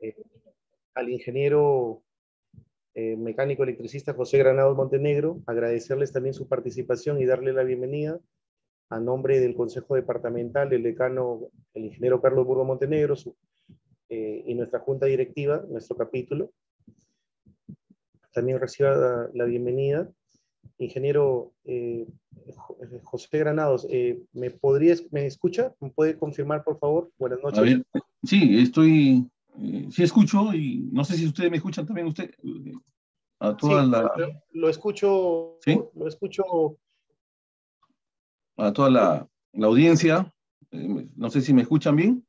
eh, al ingeniero eh, mecánico electricista José Granados Montenegro, agradecerles también su participación y darle la bienvenida a nombre del Consejo Departamental, el decano, el ingeniero Carlos Burgo Montenegro eh, y nuestra junta directiva, nuestro capítulo. También reciba la, bienvenida. Ingeniero eh, José Granados, ¿me, podrías, ¿me escucha? ¿Me puede confirmar, por favor? Buenas noches. sí, estoy, sí escucho y no sé si ustedes me escuchan también usted. A toda la... Lo, escucho. ¿Sí? Lo escucho. A toda la, la audiencia. Eh, no sé si me escuchan bien.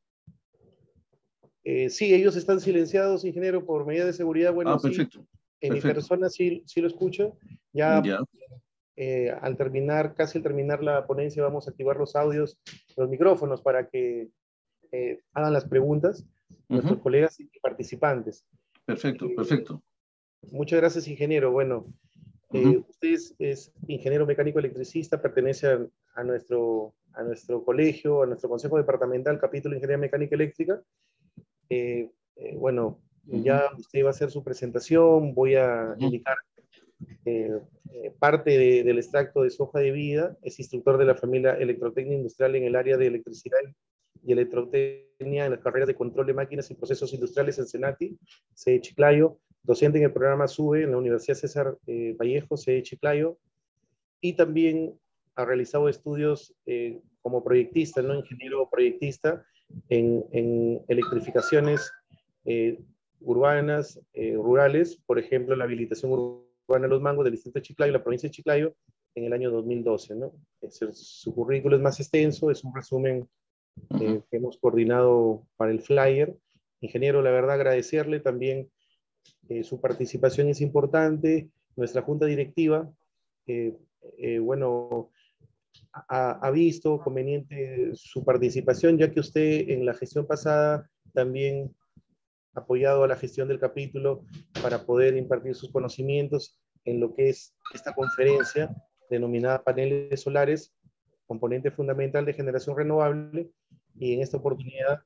Eh, sí, ellos están silenciados, ingeniero, por medida de seguridad. Bueno, ah, perfecto. en mi persona sí, sí lo escucho. Ya, eh, al terminar, casi al terminar la ponencia, vamos a activar los audios, los micrófonos para que hagan las preguntas nuestros colegas y participantes. Perfecto, perfecto. Muchas gracias, ingeniero. Bueno, eh, usted es, ingeniero mecánico electricista, pertenece a, nuestro, a nuestro colegio, a nuestro consejo departamental, capítulo de Ingeniería Mecánica Eléctrica. Eh, eh, bueno, ya usted va a hacer su presentación, voy a indicar parte del extracto de su hoja de vida, es instructor de la familia Electrotecnia Industrial en el área de electricidad y electrotecnia en las carreras de control de máquinas y procesos industriales en Senati, C. Chiclayo, docente en el programa SUBE en la Universidad César eh, Vallejo, C. Chiclayo, y también ha realizado estudios eh, como proyectista, ¿no? ingeniero proyectista en, electrificaciones eh, urbanas, rurales, por ejemplo, la habilitación urbana de los mangos del distrito de Chiclayo, la provincia de Chiclayo, en el año 2012. ¿no? su currículo es más extenso, es un resumen que hemos coordinado para el flyer. Ingeniero, la verdad, agradecerle también eh, su participación es importante. Nuestra junta directiva, eh, bueno, ha, visto conveniente su participación, ya que usted en la gestión pasada también ha apoyado a la gestión del capítulo para poder impartir sus conocimientos en lo que es esta conferencia denominada paneles solares, componente fundamental de generación renovable, y en esta oportunidad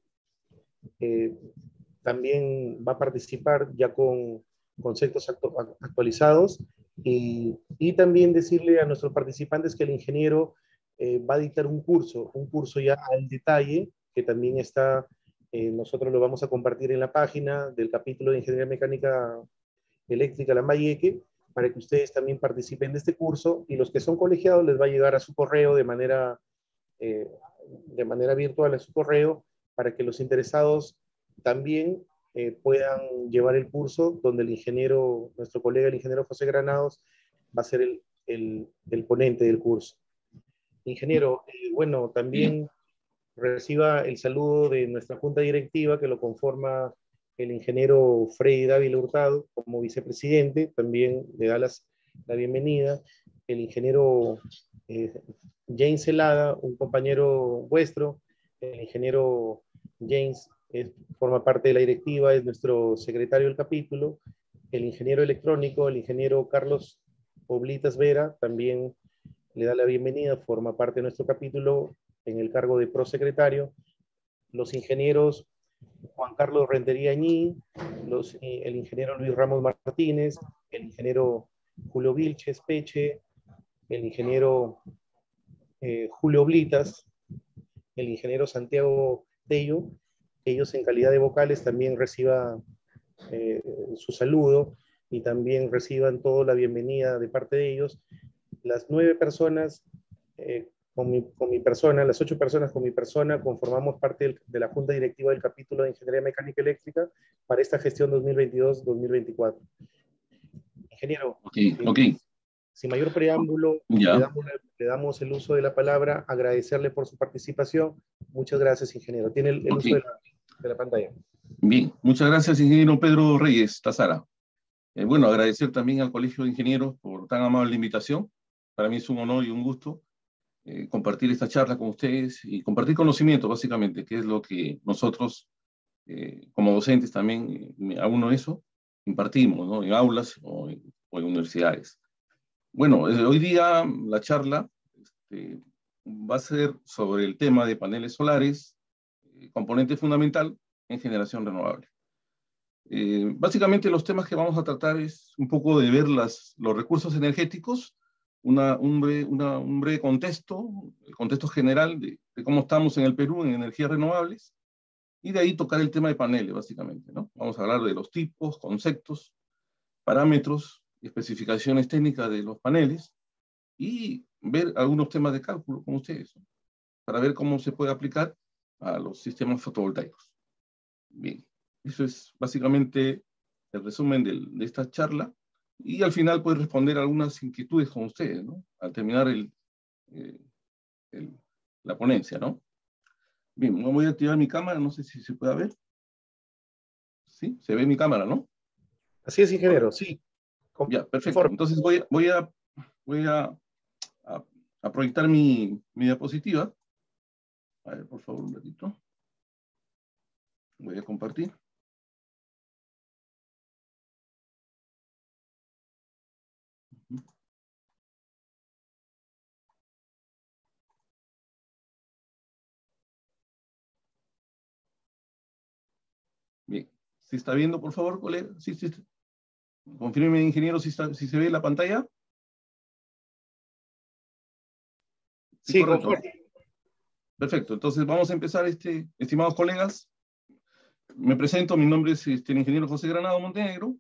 también va a participar ya con conceptos actualizados y, y, también decirle a nuestros participantes que el ingeniero eh, va a dictar un curso, un curso ya al detalle, que también está, eh, nosotros lo vamos a compartir en la página del capítulo de Ingeniería Mecánica Eléctrica Lambayeque, para que ustedes también participen de este curso y los que son colegiados les va a llegar a su correo de manera, eh, de manera virtual a su correo para que los interesados también eh, puedan llevar el curso donde el ingeniero, nuestro colega, el ingeniero José Granados, va a ser el, el, ponente del curso. Ingeniero, eh, bueno, también reciba el saludo de nuestra junta directiva que lo conforma el ingeniero Freddy Dávila Hurtado como vicepresidente, también le da las, la bienvenida, el ingeniero eh, James Celada, un compañero vuestro, el ingeniero James forma parte de la directiva, es nuestro secretario del capítulo, el ingeniero electrónico, el ingeniero Carlos Oblitas Vera, también le da la bienvenida, forma parte de nuestro capítulo en el cargo de prosecretario, los ingenieros Juan Carlos Rentería Añí, los, eh, el ingeniero Luis Ramos Martínez, el ingeniero Julio Vilches Peche, el ingeniero eh, Julio Oblitas, el ingeniero Santiago Tello ellos en calidad de vocales también reciban eh, su saludo y también reciban toda la bienvenida de parte de ellos. Las nueve personas con, mi, con, mi, persona, las ocho personas con mi persona, conformamos parte de la Junta Directiva del capítulo de Ingeniería Mecánica Eléctrica para esta gestión 2022-2024. Ingeniero. Ok, ok sin mayor preámbulo, le damos, le damos, el uso de la palabra, agradecerle por su participación. Muchas gracias, ingeniero. Tiene el, uso de la, de la, pantalla. Bien, muchas gracias, ingeniero Pedro Reyes Tazara. Eh, bueno, agradecer también al Colegio de Ingenieros por tan amable invitación. Para mí es un honor y un gusto eh, compartir esta charla con ustedes y compartir conocimiento, básicamente, que es lo que nosotros, eh, como docentes también, aún no eso, impartimos ¿no? en aulas o en universidades. Bueno, eh, hoy día la charla este, va a ser sobre el tema de paneles solares, eh, componente fundamental en generación renovable. Eh, básicamente los temas que vamos a tratar es un poco de ver las, los recursos energéticos, una, un, breve, un, breve, contexto, el contexto general de, de, cómo estamos en el Perú en energías renovables, y de ahí tocar el tema de paneles, básicamente. ¿no? Vamos a hablar de los tipos, conceptos, parámetros especificaciones técnicas de los paneles, y ver algunos temas de cálculo con ustedes, para ver cómo se puede aplicar a los sistemas fotovoltaicos. Bien. Eso es básicamente el resumen de, de esta charla. Y al final puedes responder algunas inquietudes con ustedes, ¿no? Al terminar el, eh, el, la ponencia, ¿no? Bien, voy a activar mi cámara, no sé si se puede ver. Sí, se ve mi cámara, ¿no? Así es, ingeniero, sí. Ya, perfecto. Entonces voy, voy, a, voy a, a, a proyectar mi, mi diapositiva. A ver, por favor, un ratito. Voy a compartir. Bien, ¿se está viendo, por favor, colega? Sí, sí. Confirme, ingeniero, si, está, si se ve la pantalla. Sí, sí correcto. Perfecto, entonces vamos a empezar, este, estimados colegas. Me presento, mi nombre es este, el ingeniero José Granado Montenegro,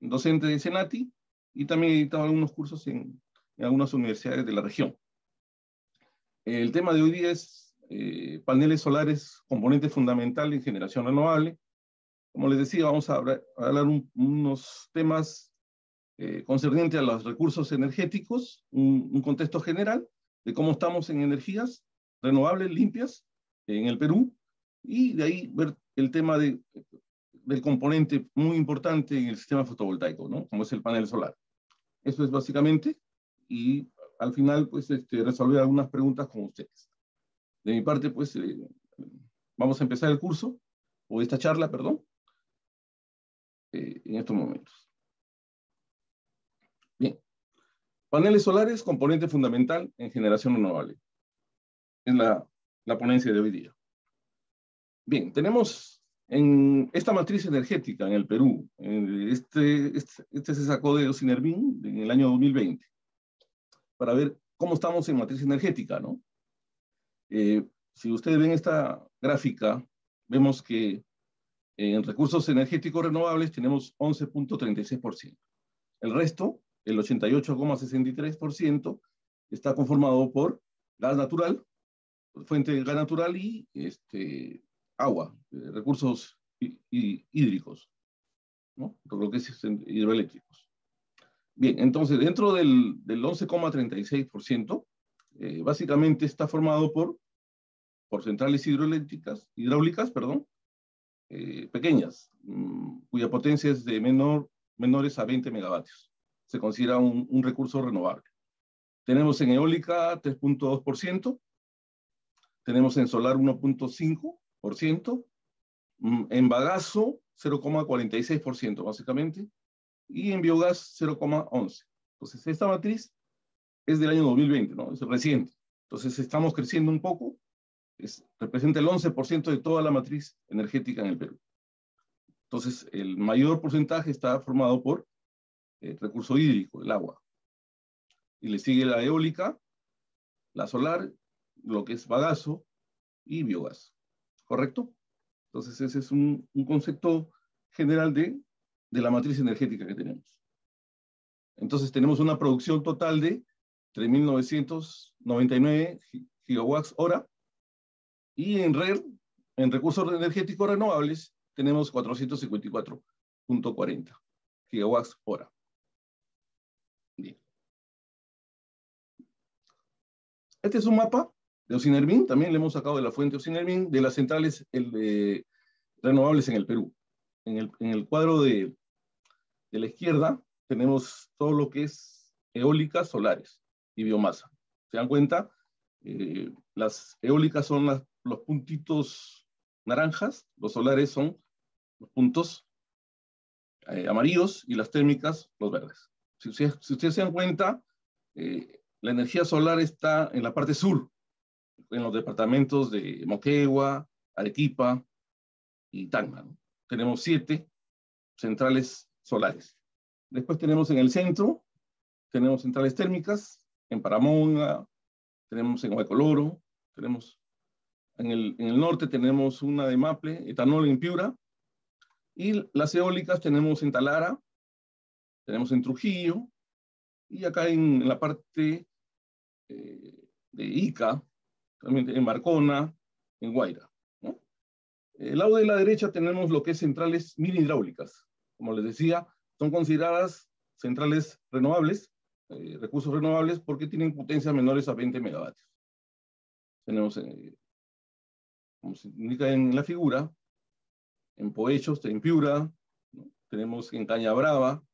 docente de Senati, y también he editado algunos cursos en, en algunas universidades de la región. El tema de hoy día es eh, paneles solares, componente fundamental en generación renovable. Como les decía, vamos a hablar, un, unos temas eh, concernientes a los recursos energéticos, un, un, contexto general de cómo estamos en energías renovables limpias en el Perú, y de ahí ver el tema de, del componente muy importante en el sistema fotovoltaico, ¿no? como es el panel solar. Eso es básicamente, y al final, pues, este, resolver algunas preguntas con ustedes. De mi parte, pues, eh, vamos a empezar el curso, o esta charla, perdón, eh, en estos momentos. Bien. Paneles solares, componente fundamental en generación renovable. Es la, la ponencia de hoy día. Bien, tenemos en esta matriz energética en el Perú, este, este, este se sacó de Osinervin en el año 2020, para ver cómo estamos en matriz energética, ¿no? Eh, si ustedes ven esta gráfica, vemos que en recursos energéticos renovables tenemos 11.36%. El resto, el 88,63%, está conformado por gas natural, fuente de gas natural y este, agua, eh, recursos hídricos, ¿no? Lo que es hidroeléctricos. Bien, entonces dentro del, del 11,36%, eh, básicamente está formado por, por centrales hidroeléctricas, hidráulicas, perdón, eh, pequeñas, mmm, cuya potencia es de menor, menores a 20 megavatios. Se considera un, un recurso renovable. Tenemos en eólica 3.2%, tenemos en solar 1.5%, Mm, en bagazo 0,46% básicamente, y en biogás 0,11%. Entonces, esta matriz es del año 2020, ¿no? Es reciente. Entonces, estamos creciendo un poco, es, representa el 11% de toda la matriz energética en el Perú. Entonces, el mayor porcentaje está formado por el recurso hídrico, el agua. Y le sigue la eólica, la solar, lo que es bagazo y biogás. ¿correcto? Entonces ese es un, un concepto general de, de la matriz energética que tenemos. Entonces tenemos una producción total de 3.999 gigawatts hora y en red, en recursos energéticos renovables, tenemos 454.40 gigawatts hora. Bien. Este es un mapa de Osinermin, también le hemos sacado de la fuente Osinermin, de las centrales el, de, renovables en el Perú. En el, en el cuadro de, de, la izquierda tenemos todo lo que es eólicas, solares y biomasa. ¿Se dan cuenta? Eh, las eólicas son las, los puntitos naranjas, los solares son los puntos eh, amarillos y las térmicas los verdes. Si ustedes, si ustedes se dan cuenta, eh, la energía solar está en la parte sur en los departamentos de Moquegua, Arequipa y Tacna. ¿no? Tenemos siete centrales solares. Después tenemos en el centro, tenemos centrales térmicas, en Paramonga, tenemos en Huecoloro, tenemos en el, en el norte tenemos una de Maple, etanol en Piura, y las eólicas tenemos en Talara, tenemos en Trujillo, y acá en, la parte eh, de Ica, también en Marcona, en Guaira. El lado de la derecha tenemos lo que es centrales mini hidráulicas. Como les decía, son consideradas centrales renovables, eh, recursos renovables, porque tienen potencias menores a 20 megavatios. Tenemos, eh, como se indica en la figura, en Poechos, en Piura, tenemos en Caña Brava,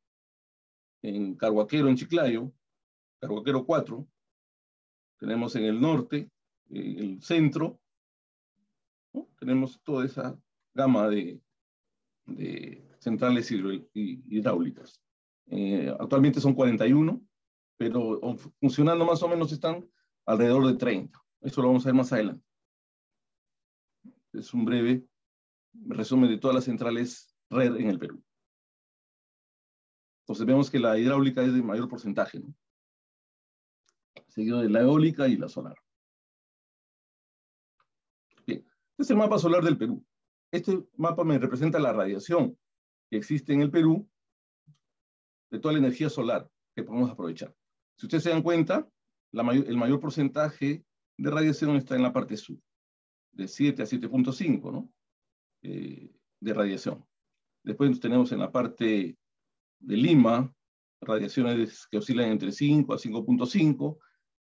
en Carhuaquero, en Chiclayo, Carhuaquero 4, tenemos en el norte, en el centro, tenemos toda esa gama de, de centrales hidráulicas. Eh, actualmente son 41, pero funcionando más o menos están alrededor de 30. Eso lo vamos a ver más adelante. Es un breve resumen de todas las centrales red en el Perú. Entonces vemos que la hidráulica es de mayor porcentaje, ¿no? seguido de la eólica y la solar. Bien, este es el mapa solar del Perú. Este mapa me representa la radiación que existe en el Perú de toda la energía solar que podemos aprovechar. Si ustedes se dan cuenta, el mayor porcentaje de radiación está en la parte sur, de 7 a 7.5, ¿no? Eh, de radiación. Después tenemos en la parte de Lima, radiaciones que oscilan entre 5 a 5.5,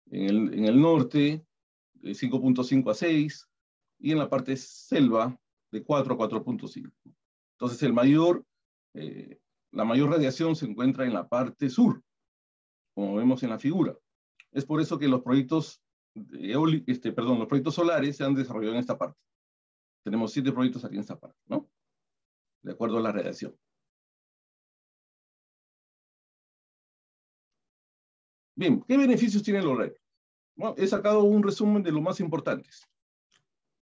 en el, en el norte de 5.5 a 6, y en la parte selva de 4 a 4.5. Entonces el mayor, eh, la mayor radiación se encuentra en la parte sur, como vemos en la figura. Es por eso que los proyectos, este, perdón, los proyectos solares se han desarrollado en esta parte. Tenemos siete proyectos aquí en esta parte, ¿no? De acuerdo a la radiación. Bien, ¿qué beneficios tienen los redes? Bueno, he sacado un resumen de los más importantes.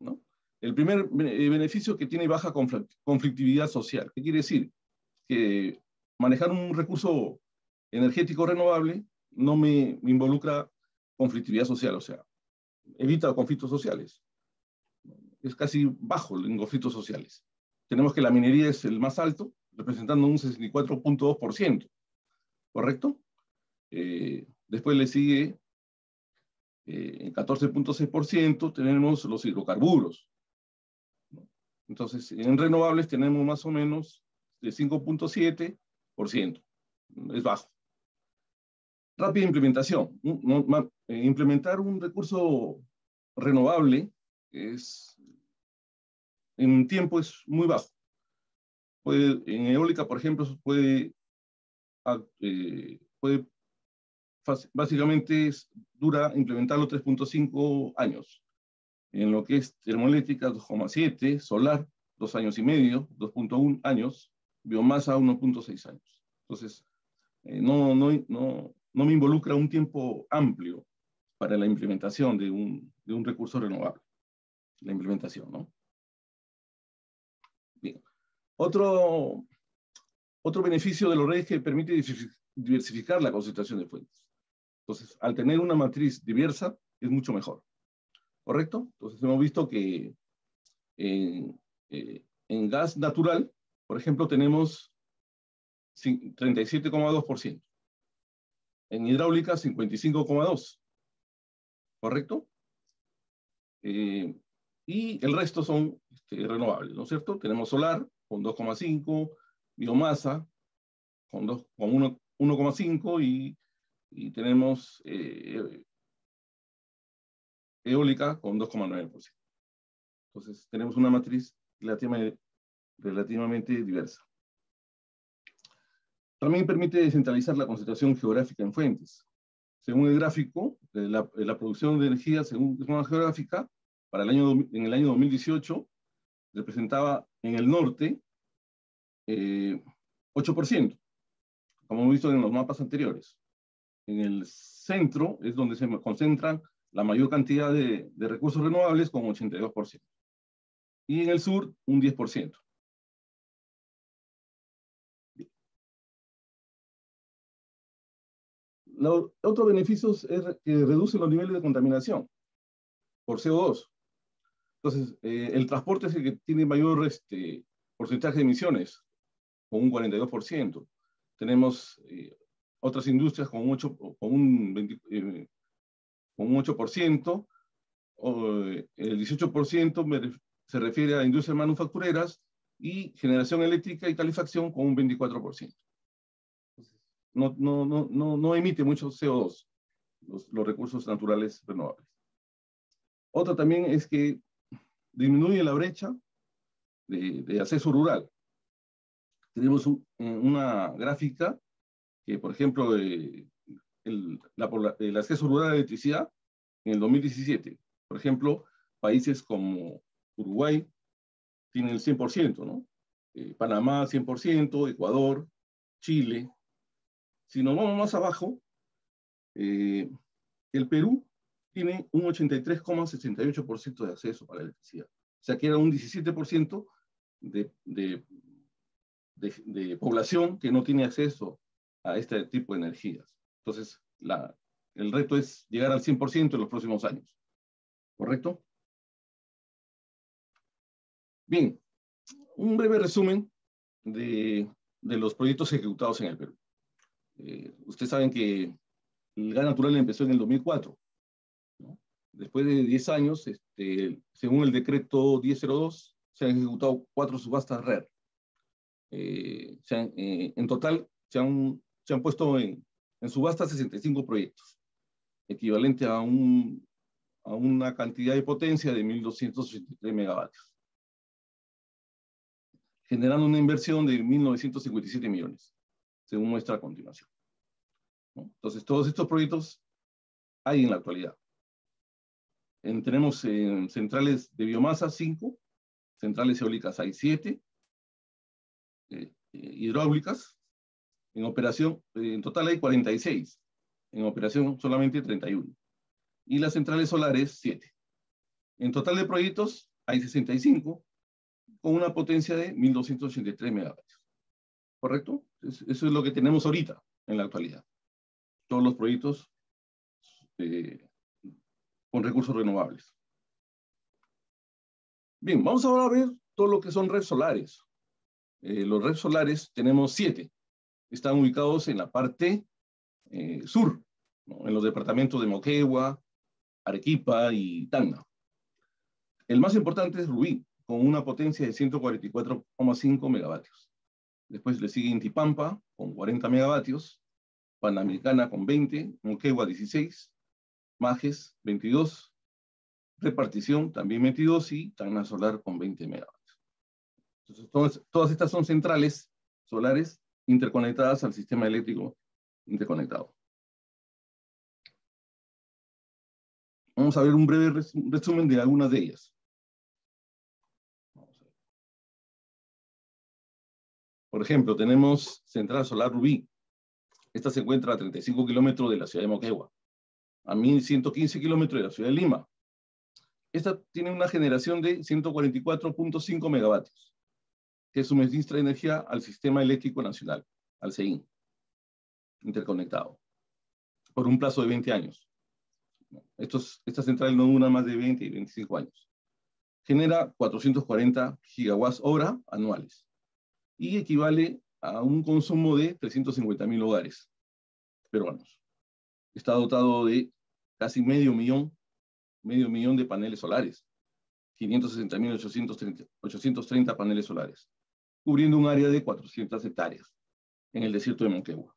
¿no? El primer eh, beneficio que tiene baja conflictividad social. ¿Qué quiere decir? Que manejar un recurso energético renovable no me, involucra conflictividad social, o sea, evita conflictos sociales. Es casi bajo en conflictos sociales. Tenemos que la minería es el más alto, representando un 64.2%, ¿correcto? Eh, después le sigue eh, en 14.6% tenemos los hidrocarburos. Entonces, en renovables tenemos más o menos de 5.7%. Es bajo. Rápida implementación. Eh, implementar un recurso renovable es, en tiempo es muy bajo. en eólica, por ejemplo, puede, eh, básicamente dura implementarlo 3.5 años. En lo que es termoeléctrica, 2,7, solar, 2 años y medio, 2.1 años, biomasa, 1.6 años. Entonces, eh, no, no, no me involucra un tiempo amplio para la implementación de un, de un recurso renovable. La implementación, ¿no? Bien. Otro, otro beneficio de los redes que permite diversificar la concentración de fuentes. Entonces, al tener una matriz diversa, es mucho mejor. ¿Correcto? Entonces, hemos visto que en, eh, en gas natural, por ejemplo, tenemos 37,2%. En hidráulica, 55,2%. ¿Correcto? Eh, y el resto son este, renovables, ¿no es cierto? Tenemos solar con 2,5, biomasa con, con 1,5 y y tenemos eh, eólica con 2,9%. Entonces, tenemos una matriz relativamente, relativamente diversa. También permite descentralizar la concentración geográfica en fuentes. Según el gráfico, la, la producción de energía según zona geográfica, para el año, en el año 2018, representaba en el norte eh, 8%, como hemos visto en los mapas anteriores en el centro es donde se concentran la mayor cantidad de, recursos renovables con 82%. Y en el sur, un 10%. Otro beneficio es que reduce los niveles de contaminación por CO2. Entonces, eh, el transporte es el que tiene mayor este, porcentaje de emisiones, con un 42%. Tenemos eh, otras industrias con, 8, con, un, eh, con un 8%, el 18% se refiere a industrias manufactureras y generación eléctrica y calefacción con un 24%. No, no, no, no, emite mucho CO2, los, los recursos naturales renovables. Otra también es que disminuye la brecha de, acceso rural. Tenemos una gráfica que, por ejemplo, el, el, acceso rural a la electricidad en el 2017, por ejemplo, países como Uruguay tienen el 100%, ¿no? Eh, Panamá 100%, Ecuador, Chile. Si nos vamos más abajo, eh, el Perú tiene un 83,68% de acceso a la electricidad. O sea que era un 17% de, de, población que no tiene acceso a este tipo de energías. Entonces, el reto es llegar al 100% en los próximos años. ¿Correcto? Bien, un breve resumen de los proyectos ejecutados en el Perú. Eh, ustedes saben que el gas natural empezó en el 2004 después de 10 años, este, según el decreto 1002, se han ejecutado cuatro subastas RER. Eh, eh, en total, se han, se puesto en, subasta 65 proyectos, equivalente a, a una cantidad de potencia de 1.283 megavatios, generando una inversión de 1.957 millones, según muestra a continuación. Entonces, todos estos proyectos hay en la actualidad tenemos centrales de biomasa 5, centrales eólicas hay 7, eh, eh, hidráulicas, en operación, en total hay 46, en operación solamente 31, y las centrales solares 7. En total de proyectos hay 65, con una potencia de 1.283 megavatios. ¿Correcto? Eso es lo que tenemos ahorita, en la actualidad. Todos los proyectos eh, con recursos renovables. Bien, vamos ahora a ver todo lo que son redes solares. Eh, los redes solares tenemos siete. Están ubicados en la parte eh, sur, en los departamentos de Moquegua, Arequipa y Tacna. El más importante es Rubí, con una potencia de 144,5 megavatios. Después le sigue Intipampa, con 40 megavatios, Panamericana con 20, Moquegua 16, Majes 22, repartición también 22 y Tacna Solar con 20 megavatios. Entonces, todas, estas son centrales solares interconectadas al sistema eléctrico interconectado. Vamos a ver un breve resumen de algunas de ellas. Por ejemplo, tenemos Central Solar Rubí. Esta se encuentra a 35 kilómetros de la ciudad de Moquegua a 1.115 kilómetros de la ciudad de Lima. Esta tiene una generación de 144.5 megavatios, que suministra energía al Sistema Eléctrico Nacional, al CEIN, interconectado, por un plazo de 20 años. Estos, esta central no dura más de 20 y 25 años. Genera 440 gigawatts hora anuales y equivale a un consumo de 350 mil hogares peruanos. Está dotado de casi medio millón, medio millón de paneles solares, 560.830 paneles solares, cubriendo un área de 400 hectáreas en el desierto de Moquegua.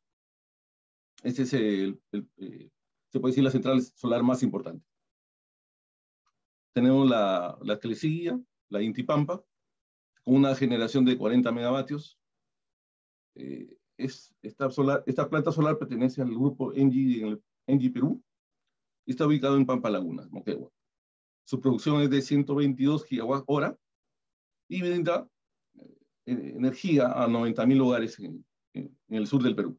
Este es el, eh, se puede decir, la central solar más importante. Tenemos la, la la Intipampa, una generación de 40 megavatios. Eh, es, esta, solar, esta planta solar pertenece al grupo Engie, Engie Perú, está ubicado en Pampa Laguna, Moquegua. Su producción es de 122 gigawatt hora y brinda eh, energía a 90.000 hogares en, el sur del Perú.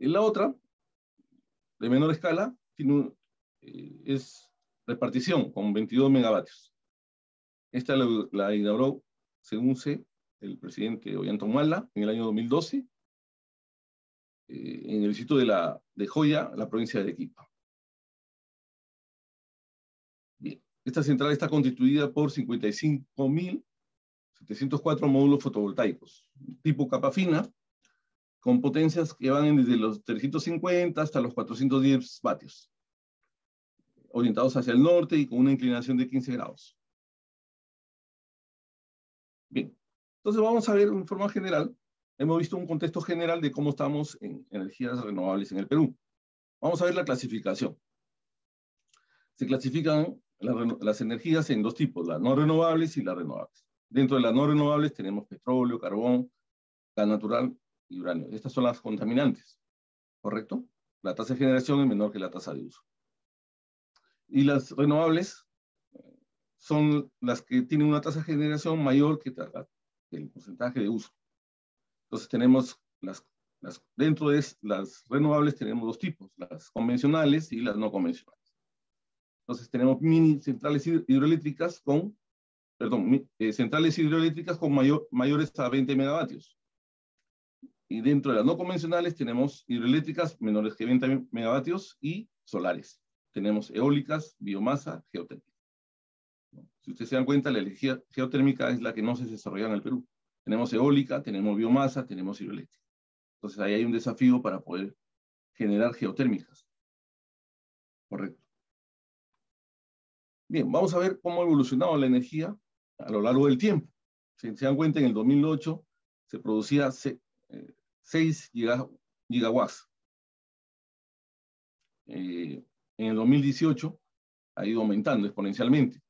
Y la otra, de menor escala, tiene eh, es repartición con 22 megavatios. Esta la, la inauguró, según sé, el presidente Ollanta en el año 2012, eh, en el sitio de, la, de Joya, la provincia de Arequipa. Bien, esta central está constituida por 55.704 módulos fotovoltaicos, tipo capa fina, con potencias que van desde los 350 hasta los 410 vatios, orientados hacia el norte y con una inclinación de 15 grados. Bien, entonces vamos a ver en forma general, hemos visto un contexto general de cómo estamos en energías renovables en el Perú. Vamos a ver la clasificación. Se clasifican las energías en dos tipos, las no renovables y las renovables. Dentro de las no renovables tenemos petróleo, carbón, gas natural y uranio. Estas son las contaminantes, ¿correcto? La tasa de generación es menor que la tasa de uso. Y las renovables eh, son las que tienen una tasa de generación mayor que el porcentaje de uso. Entonces tenemos las, las, dentro de las renovables tenemos dos tipos, las convencionales y las no convencionales. Entonces tenemos mini centrales hidroeléctricas con, perdón, eh, centrales hidroeléctricas con mayor, mayores a 20 megavatios. Y dentro de las no convencionales tenemos hidroeléctricas menores que 20 megavatios y solares. Tenemos eólicas, biomasa, geotérmica. Si ustedes se dan cuenta, la energía geotérmica es la que no se desarrolla en el Perú. Tenemos eólica, tenemos biomasa, tenemos hidroeléctrica. Entonces ahí hay un desafío para poder generar geotérmicas. Correcto. Bien, vamos a ver cómo ha evolucionado la energía a lo largo del tiempo. Si se dan cuenta, en el 2008 se producía 6 gigawatts. Eh, en el 2018 ha ido aumentando exponencialmente.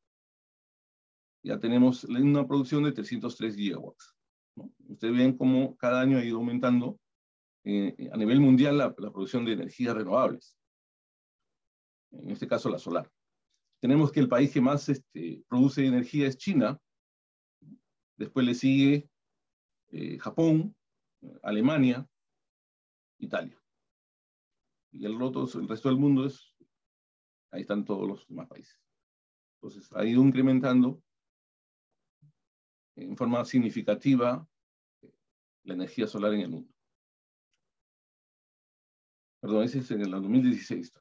Ya tenemos una producción de 303 gigawatts. Ustedes ven cómo cada año ha ido aumentando eh, a nivel mundial la, producción de energías renovables. En este caso, la solar. Tenemos que el país que más este, produce energía es China. Después le sigue eh, Japón, Alemania, Italia. Y el, el resto del mundo es, ahí están todos los demás países. Entonces, ha ido incrementando en forma significativa la energía solar en el mundo. Perdón, ese es en el 2016.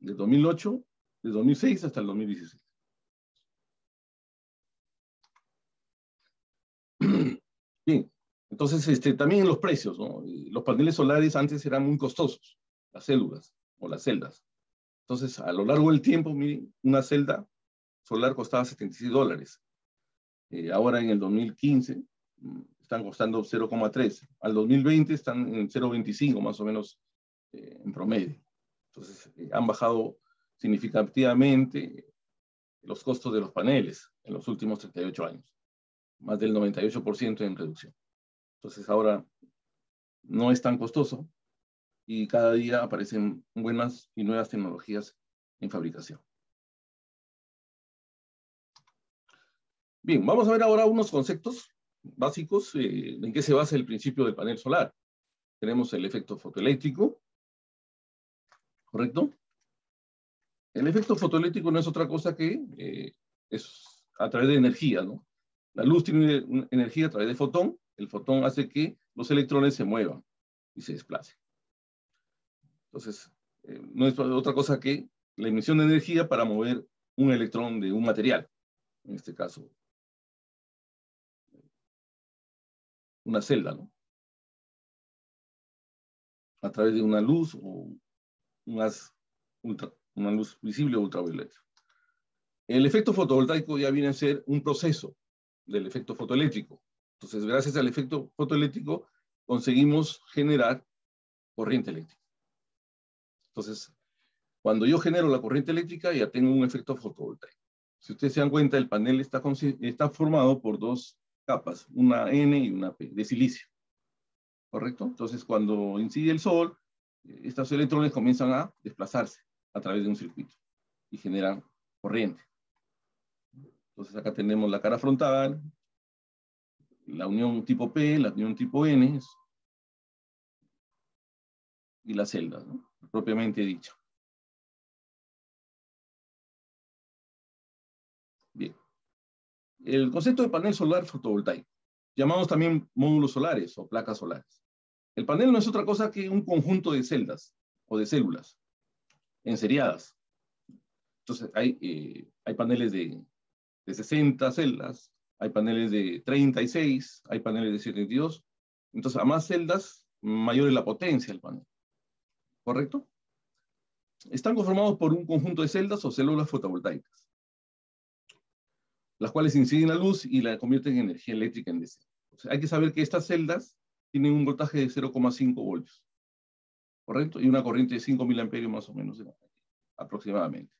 De 2008, de 2006 hasta el 2016. Bien, entonces, este, también los precios, ¿no? Los paneles solares antes eran muy costosos, las células o las celdas. Entonces, a lo largo del tiempo, miren, una celda solar costaba 76 dólares. Eh, ahora en el 2015 mm, están costando 0,3. Al 2020 están en 0,25 más o menos eh, en promedio. Entonces, eh, han bajado significativamente los costos de los paneles en los últimos 38 años. Más del 98% en reducción. Entonces ahora no es tan costoso y cada día aparecen buenas y nuevas tecnologías en fabricación. Bien, vamos a ver ahora unos conceptos básicos eh, en qué se basa el principio del panel solar. Tenemos el efecto fotoeléctrico, ¿correcto? El efecto fotoeléctrico no es otra cosa que eh, es a través de energía, ¿no? La luz tiene energía a través de fotón el fotón hace que los electrones se muevan y se desplacen. Entonces, eh, no es otra cosa que la emisión de energía para mover un electrón de un material, en este caso, una celda, ¿no? A través de una luz o una luz visible o ultravioleta. El efecto fotovoltaico ya viene a ser un proceso del efecto fotoeléctrico. Entonces, gracias al efecto fotoeléctrico, conseguimos generar corriente eléctrica. Entonces, cuando yo genero la corriente eléctrica, ya tengo un efecto fotovoltaico. Si ustedes se dan cuenta, el panel está, formado por dos capas, una N y una P, de silicio. ¿Correcto? Entonces, cuando incide el sol, estos electrones comienzan a desplazarse a través de un circuito y generan corriente. Entonces, acá tenemos la cara frontal, la unión tipo P, la unión tipo N y la celda, propiamente dicho. Bien. El concepto de panel solar fotovoltaico. llamados también módulos solares o placas solares. El panel no es otra cosa que un conjunto de celdas o de células enseriadas. Entonces, hay, eh, hay paneles de, de 60 celdas, hay paneles de 36, hay paneles de 72. Entonces, a más celdas, mayor es la potencia del panel. ¿Correcto? Están conformados por un conjunto de celdas o células fotovoltaicas, las cuales inciden la luz y la convierten en energía eléctrica en DC. hay que saber que estas celdas tienen un voltaje de 0,5 voltios, ¿correcto? Y una corriente de 5 mil amperios más o menos, aproximadamente.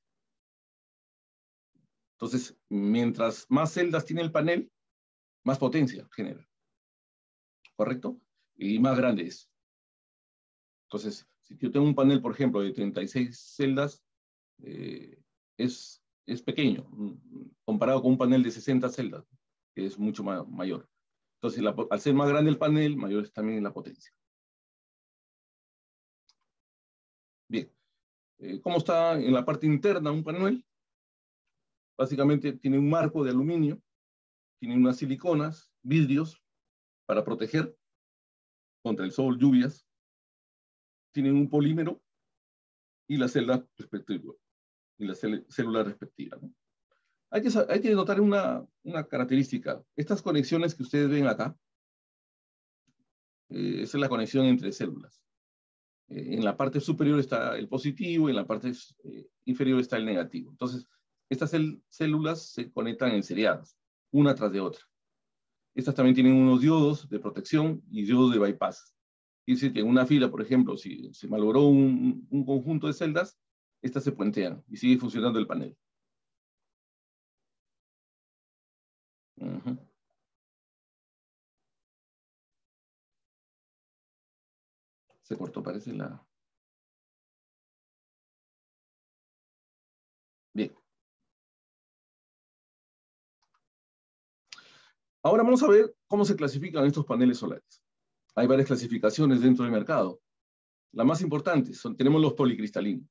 Entonces, mientras más celdas tiene el panel, más potencia genera. ¿Correcto? Y más grande es. Entonces, si yo tengo un panel, por ejemplo, de 36 celdas, eh, es, es pequeño, comparado con un panel de 60 celdas, que es mucho mayor. Entonces, al ser más grande el panel, mayor es también la potencia. Bien. Eh, ¿Cómo está en la parte interna un panel? Básicamente tiene un marco de aluminio, tiene unas siliconas, vidrios, para proteger contra el sol, lluvias. Tienen un polímero y la celda respectiva, y la célula respectiva. Hay, que, hay que notar una, una, característica. Estas conexiones que ustedes ven acá, eh, esa es la conexión entre células. Eh, en la parte superior está el positivo y en la parte eh, inferior está el negativo. Entonces, estas células se conectan en seriadas, una tras de otra. Estas también tienen unos diodos de protección y diodos de bypass. Decir que en una fila, por ejemplo, si se malogró un, conjunto de celdas, estas se puentean y sigue funcionando el panel. Se cortó, parece la... Bien. Ahora vamos a ver cómo se clasifican estos paneles solares. Hay varias clasificaciones dentro del mercado. La más importante son, tenemos los policristalinos.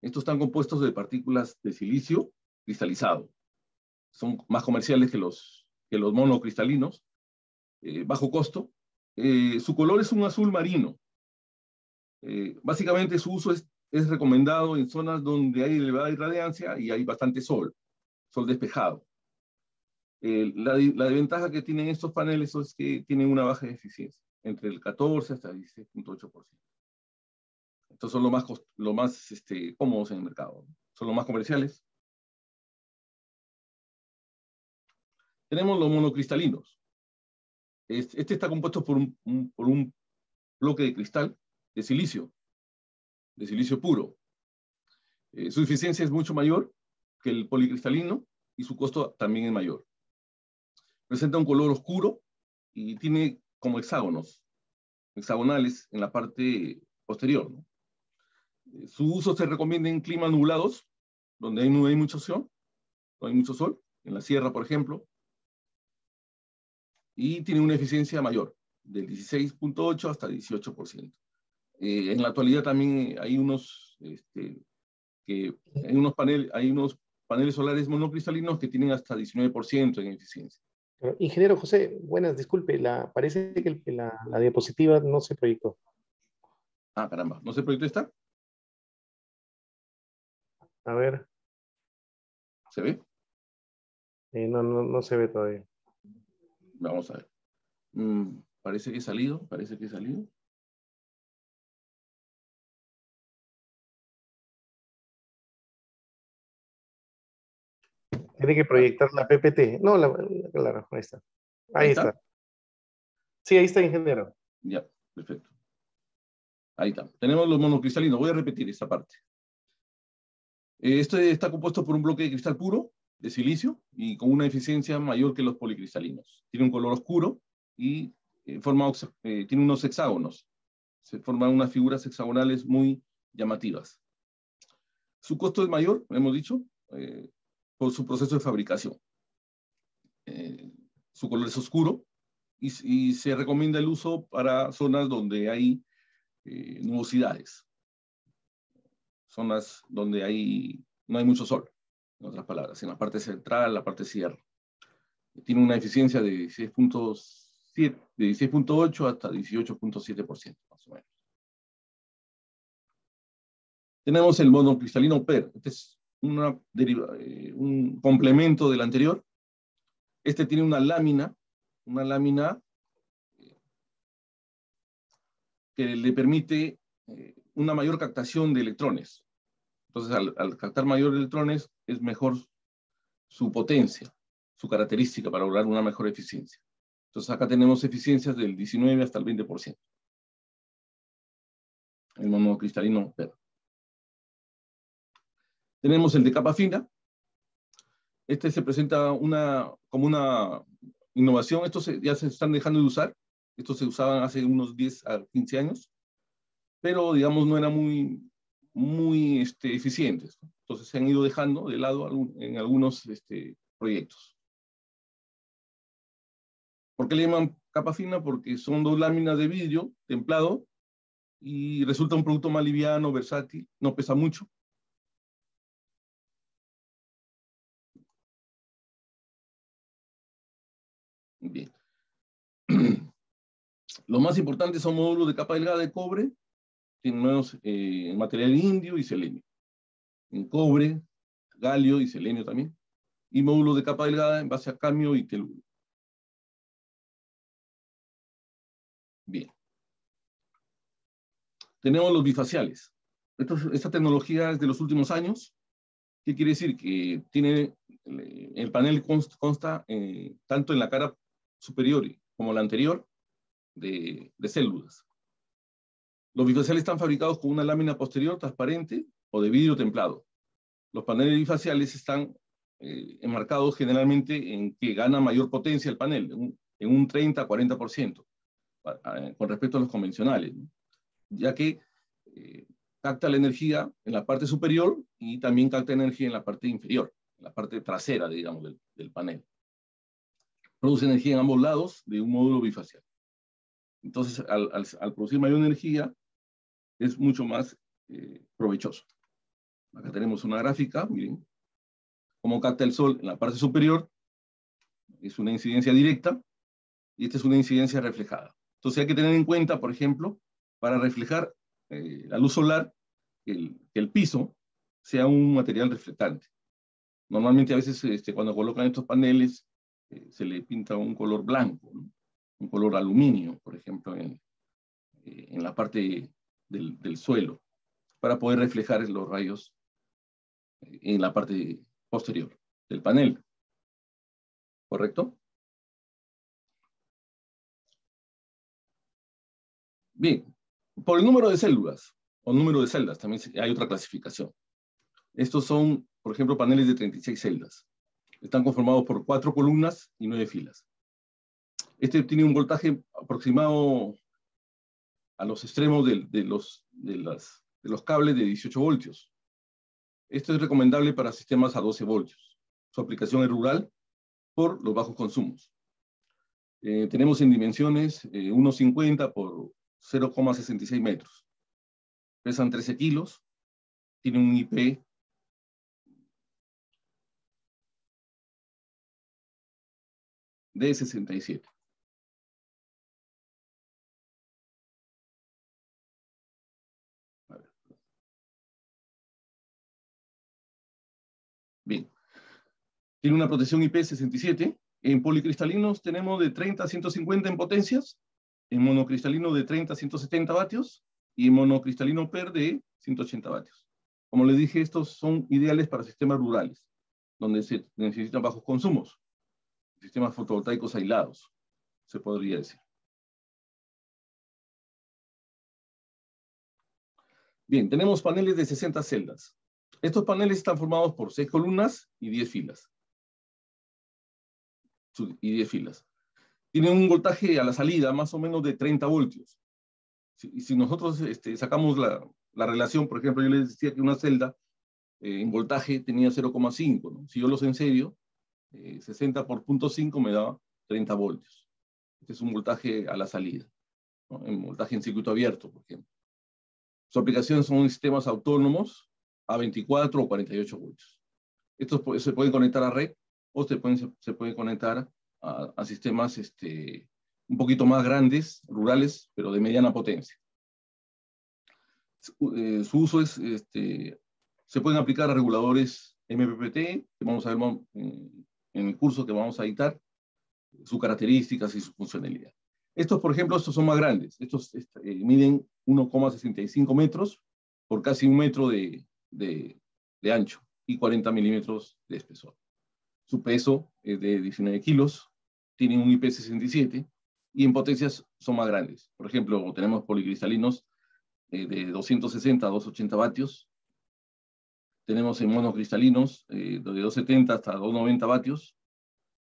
Estos están compuestos de partículas de silicio cristalizado. Son más comerciales que los, que los monocristalinos, eh, bajo costo. Eh, su color es un azul marino. Eh, básicamente su uso es, es recomendado en zonas donde hay elevada irradiancia y hay bastante sol, sol despejado. Eh, la, desventaja que tienen estos paneles es que tienen una baja eficiencia, entre el 14 hasta el 16.8%. Estos son los más, lo más este, cómodos en el mercado, son los más comerciales. Tenemos los monocristalinos. Este está compuesto por un, por un bloque de cristal de silicio, de silicio puro. Eh, su eficiencia es mucho mayor que el policristalino y su costo también es mayor presenta un color oscuro y tiene como hexágonos, hexagonales en la parte posterior. Eh, su uso se recomienda en climas nublados, donde no hay mucho sol, no hay mucho sol, en la sierra, por ejemplo, y tiene una eficiencia mayor, del 16.8 hasta 18%. Eh, en la actualidad también hay unos, este, que, hay unos, panel, hay unos paneles solares monocristalinos que tienen hasta 19% en eficiencia. Ingeniero José, buenas, disculpe, la, parece que la, diapositiva no se proyectó. Ah, caramba, ¿no se proyectó esta? A ver. ¿Se ve? Eh, no, no, no se ve todavía. Vamos a ver. Mm, parece que he salido, parece que he salido. Tiene que proyectar la PPT. No, la, claro, ahí está. Ahí, está? Sí, ahí está, ingeniero. Ya, perfecto. Ahí está. Tenemos los monocristalinos. Voy a repetir esta parte. Este está compuesto por un bloque de cristal puro, de silicio, y con una eficiencia mayor que los policristalinos. Tiene un color oscuro y eh, forma, eh, tiene unos hexágonos. Se forman unas figuras hexagonales muy llamativas. Su costo es mayor, hemos dicho, eh, por su proceso de fabricación. Eh, su color es oscuro y, se recomienda el uso para zonas donde hay eh, nubosidades, zonas donde no hay mucho sol, en otras palabras, en la parte central, la parte sierra. tiene una eficiencia de 16.7, de 16.8 hasta 18.7%, más o menos. Tenemos el monocristalino PER. Este es eh, un complemento del anterior. Este tiene una lámina, una lámina eh, que le permite eh, una mayor captación de electrones. Entonces, al, captar mayor electrones, es mejor su potencia, su característica para lograr una mejor eficiencia. Entonces, acá tenemos eficiencias del 19 hasta el 20%. El monocristalino PER. Tenemos el de capa fina. Este se presenta una, como una innovación. Estos ya se están dejando de usar. Estos se usaban hace unos 10 a 15 años, pero digamos no eran muy, muy este, eficientes. Entonces se han ido dejando de lado en algunos este, proyectos. ¿Por qué le llaman capa fina? Porque son dos láminas de vidrio templado y resulta un producto más liviano, versátil, no pesa mucho Bien. Lo más importante son módulos de capa delgada de cobre, tienen nuevos eh, material indio y selenio. En cobre, galio y selenio también. Y módulos de capa delgada en base a camio y teluro. Bien. Tenemos los bifaciales. esta tecnología es de los últimos años. ¿Qué quiere decir? Que tiene, el panel consta, eh, tanto en la cara superior como la anterior de, células. Los bifaciales están fabricados con una lámina posterior transparente o de vidrio templado. Los paneles bifaciales están eh, enmarcados generalmente en que gana mayor potencia el panel, en un, 30-40%, con respecto a los convencionales, ya que eh, capta la energía en la parte superior y también capta energía en la parte inferior, en la parte trasera, digamos, del panel produce energía en ambos lados de un módulo bifacial. Entonces, al, producir mayor energía, es mucho más eh, provechoso. Acá tenemos una gráfica, miren, cómo capta el sol en la parte superior, es una incidencia directa, y esta es una incidencia reflejada. Entonces hay que tener en cuenta, por ejemplo, para reflejar eh, la luz solar, que el, piso sea un material reflectante. Normalmente a veces este, cuando colocan estos paneles eh, se le pinta un color blanco, un color aluminio, por ejemplo, en, eh, en la parte del, del, suelo, para poder reflejar los rayos eh, en la parte posterior del panel. ¿Correcto? Bien, por el número de células o número de celdas, también hay otra clasificación. Estos son, por ejemplo, paneles de 36 celdas. Están conformados por cuatro columnas y nueve filas. Este tiene un voltaje aproximado a los extremos de, los, cables de 18 voltios. Esto es recomendable para sistemas a 12 voltios. Su aplicación es rural por los bajos consumos. Eh, tenemos en dimensiones 1,50 eh, por 0,66 metros. Pesan 13 kilos. Tiene un IP de 67. Bien. Tiene una protección IP67. En policristalinos tenemos de 30 a 150 en potencias, en monocristalino de 30 a 170 vatios y en monocristalino PER de 180 vatios. Como les dije, estos son ideales para sistemas rurales, donde se necesitan bajos consumos sistemas fotovoltaicos aislados, se podría decir. Bien, tenemos paneles de 60 celdas. Estos paneles están formados por 6 columnas y 10 filas. Y 10 filas. Tienen un voltaje a la salida más o menos de 30 voltios. Si, si nosotros este, sacamos la, la, relación, por ejemplo, yo les decía que una celda eh, en voltaje tenía 0,5. ¿no? Si yo los enserio, 60 eh, por 0.5 me da 30 voltios. Este es un voltaje a la salida, en voltaje en circuito abierto, por ejemplo. Su aplicación son sistemas autónomos a 24 o 48 voltios. Estos se pueden conectar a red o se pueden, se pueden conectar a, sistemas este, un poquito más grandes, rurales, pero de mediana potencia. Su, eh, uso es, este, se pueden aplicar a reguladores MPPT, que vamos a ver en, en el curso que vamos a editar, sus características y su funcionalidad. Estos, por ejemplo, estos son más grandes. Estos este, miden 1,65 metros por casi un metro de, de, de, ancho y 40 milímetros de espesor. Su peso es de 19 kilos, tienen un IP67 y en potencias son más grandes. Por ejemplo, tenemos policristalinos eh, de 260 a 280 vatios. Tenemos en monocristalinos eh, de 270 hasta 290 vatios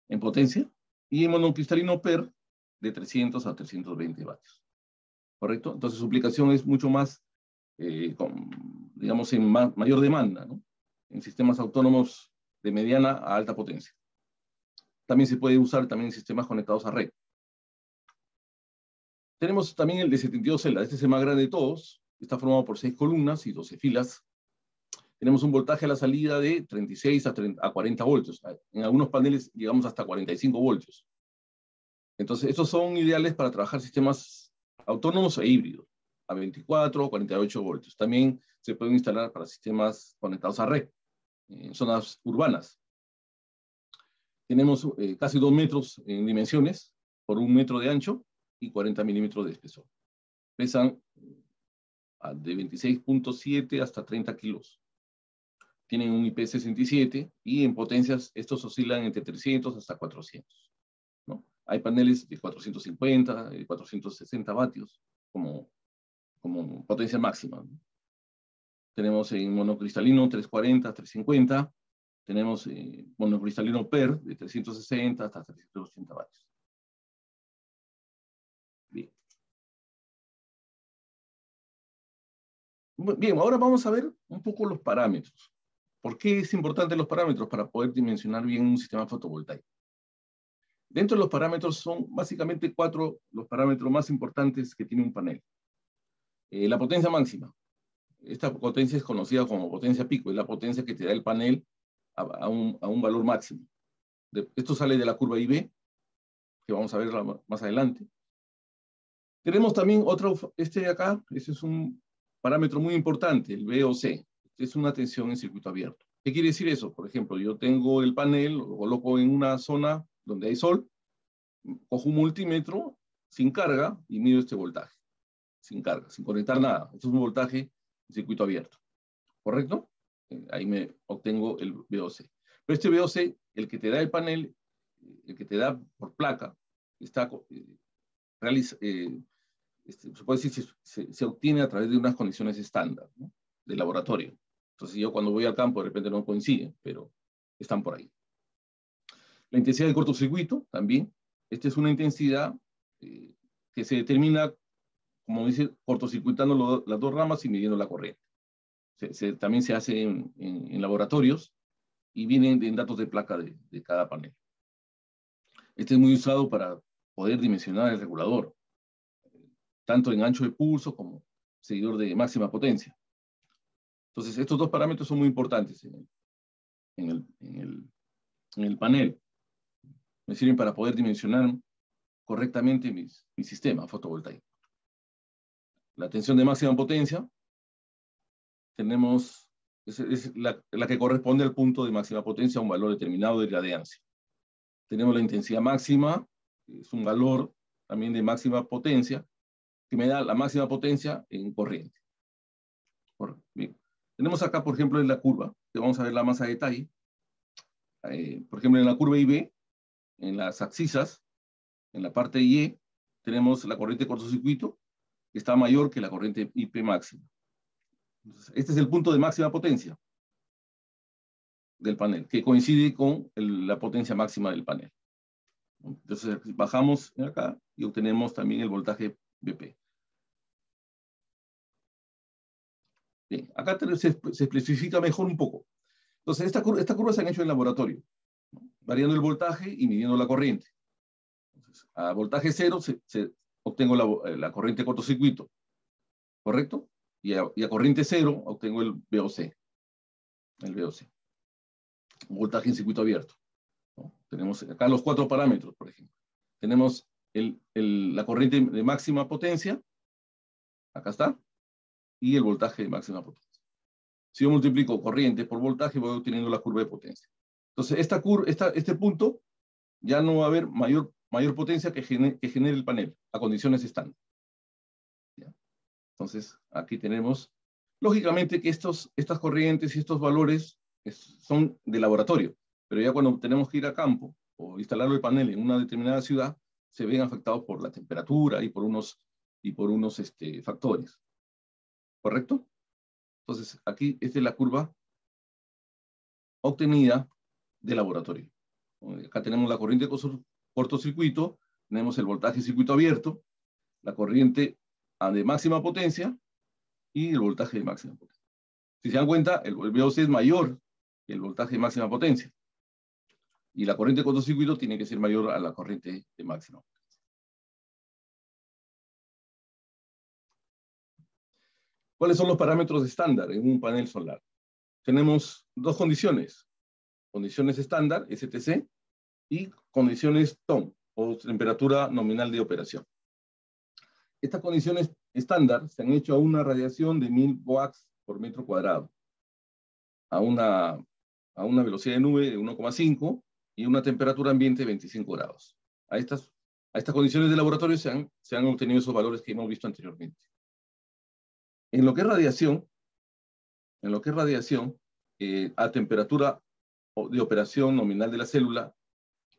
en potencia. Y en monocristalino PER de 300 a 320 vatios. ¿Correcto? Entonces su aplicación es mucho más, eh, digamos, en mayor demanda. En sistemas autónomos de mediana a alta potencia. También se puede usar también en sistemas conectados a red. Tenemos también el de 72 celdas. Este es el más grande de todos. Está formado por 6 columnas y 12 filas. Tenemos un voltaje a la salida de 36 a, 30, a 40 voltios. En algunos paneles llegamos hasta 45 voltios. Entonces, estos son ideales para trabajar sistemas autónomos e híbridos, a 24 o 48 voltios. También se pueden instalar para sistemas conectados a red, en zonas urbanas. Tenemos eh, casi 2 metros en dimensiones, por un metro de ancho y 40 milímetros de espesor. Pesan ah, de 26.7 hasta 30 kilos. Tienen un IP67 y en potencias estos oscilan entre 300 hasta 400. Hay paneles de 450, de 460 vatios como, como potencia máxima. Tenemos en monocristalino 340, 350. Tenemos eh, monocristalino PER de 360 hasta 380 vatios. Bien. Bien, ahora vamos a ver un poco los parámetros. ¿Por qué es importante los parámetros para poder dimensionar bien un sistema fotovoltaico? Dentro de los parámetros son básicamente cuatro los parámetros más importantes que tiene un panel. Eh, la potencia máxima. Esta potencia es conocida como potencia pico, es la potencia que te da el panel a, un, valor máximo. esto sale de la curva IB, que vamos a ver más adelante. Tenemos también otro, este de acá, este es un parámetro muy importante, el VOC. Es una tensión en circuito abierto. ¿Qué quiere decir eso? Por ejemplo, yo tengo el panel, lo coloco en una zona donde hay sol, cojo un multímetro sin carga y mido este voltaje. Sin carga, sin conectar nada. Esto es un voltaje en circuito abierto. ¿Correcto? Eh, ahí me obtengo el VOC. Pero este VOC, el que te da el panel, el que te da por placa, está, eh, eh, este, se puede decir, se, se, obtiene a través de unas condiciones estándar ¿no? de laboratorio. Entonces yo cuando voy al campo de repente no coincide, pero están por ahí. La intensidad del cortocircuito también. Esta es una intensidad eh, que se determina, como dice, cortocircuitando las dos ramas y midiendo la corriente. también se hace en, laboratorios y vienen en datos de placa de, de cada panel. Este es muy usado para poder dimensionar el regulador, tanto en ancho de pulso como seguidor de máxima potencia. Entonces, estos dos parámetros son muy importantes en el, panel me sirven para poder dimensionar correctamente mi sistema fotovoltaico. La tensión de máxima potencia, tenemos, es, la, que corresponde al punto de máxima potencia a un valor determinado de irradiancia. Tenemos la intensidad máxima, es un valor también de máxima potencia, que me da la máxima potencia en corriente. Tenemos acá, por ejemplo, en la curva, que vamos a verla más a detalle. Eh, por ejemplo, en la curva IB, en las axisas, en la parte Y, tenemos la corriente cortocircuito, que está mayor que la corriente IP máxima. este es el punto de máxima potencia del panel, que coincide con la potencia máxima del panel. Entonces bajamos acá y obtenemos también el voltaje BP. Bien, acá se, se especifica mejor un poco. Entonces, esta, curva se han hecho en laboratorio variando el voltaje y midiendo la corriente. Entonces, a voltaje cero se, obtengo la, la, corriente cortocircuito, ¿correcto? Y a, y a, corriente cero obtengo el VOC, el VOC, voltaje en circuito abierto, Tenemos acá los cuatro parámetros, por ejemplo. Tenemos la corriente de máxima potencia, acá está, y el voltaje de máxima potencia. Si yo multiplico corriente por voltaje, voy obteniendo la curva de potencia. Entonces, esta curva, este punto, ya no va a haber mayor, mayor potencia que que genere el panel a condiciones estándar. Entonces, aquí tenemos, lógicamente que estos, estas corrientes y estos valores son de laboratorio, pero ya cuando tenemos que ir a campo o instalar el panel en una determinada ciudad, se ven afectados por la temperatura y por unos, y por unos este, factores. ¿Correcto? Entonces, aquí esta es la curva obtenida de laboratorio. Acá tenemos la corriente de cortocircuito, tenemos el voltaje circuito abierto, la corriente de máxima potencia y el voltaje de máxima potencia. Si se dan cuenta, el VOC es mayor que el voltaje de máxima potencia. Y la corriente de cortocircuito tiene que ser mayor a la corriente de máxima potencia. ¿Cuáles son los parámetros estándar en un panel solar? Tenemos dos condiciones. Condiciones estándar, STC, y condiciones TON, o temperatura nominal de operación. Estas condiciones estándar se han hecho a una radiación de 1000 watts por metro cuadrado, a una, a una velocidad de nube de 1,5 y una temperatura ambiente de 25 grados. A estas, a estas condiciones de laboratorio se han, se han obtenido esos valores que hemos visto anteriormente. En lo que es radiación, en lo que es radiación, eh, a temperatura de operación nominal de la célula,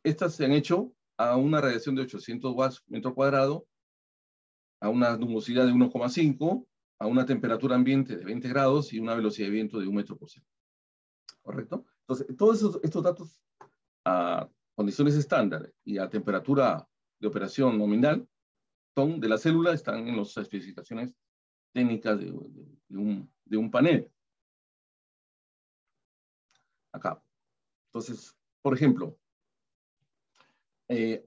estas se han hecho a una radiación de 800 watts metro cuadrado a una nubosidad de 1,5, a una temperatura ambiente de 20 grados y una velocidad de viento de 1 metro por segundo. ¿Correcto? Entonces, todos estos datos a condiciones estándar y a temperatura de operación nominal son de la célula están en las especificaciones técnicas de, un, panel. Acá. Entonces, por ejemplo, eh,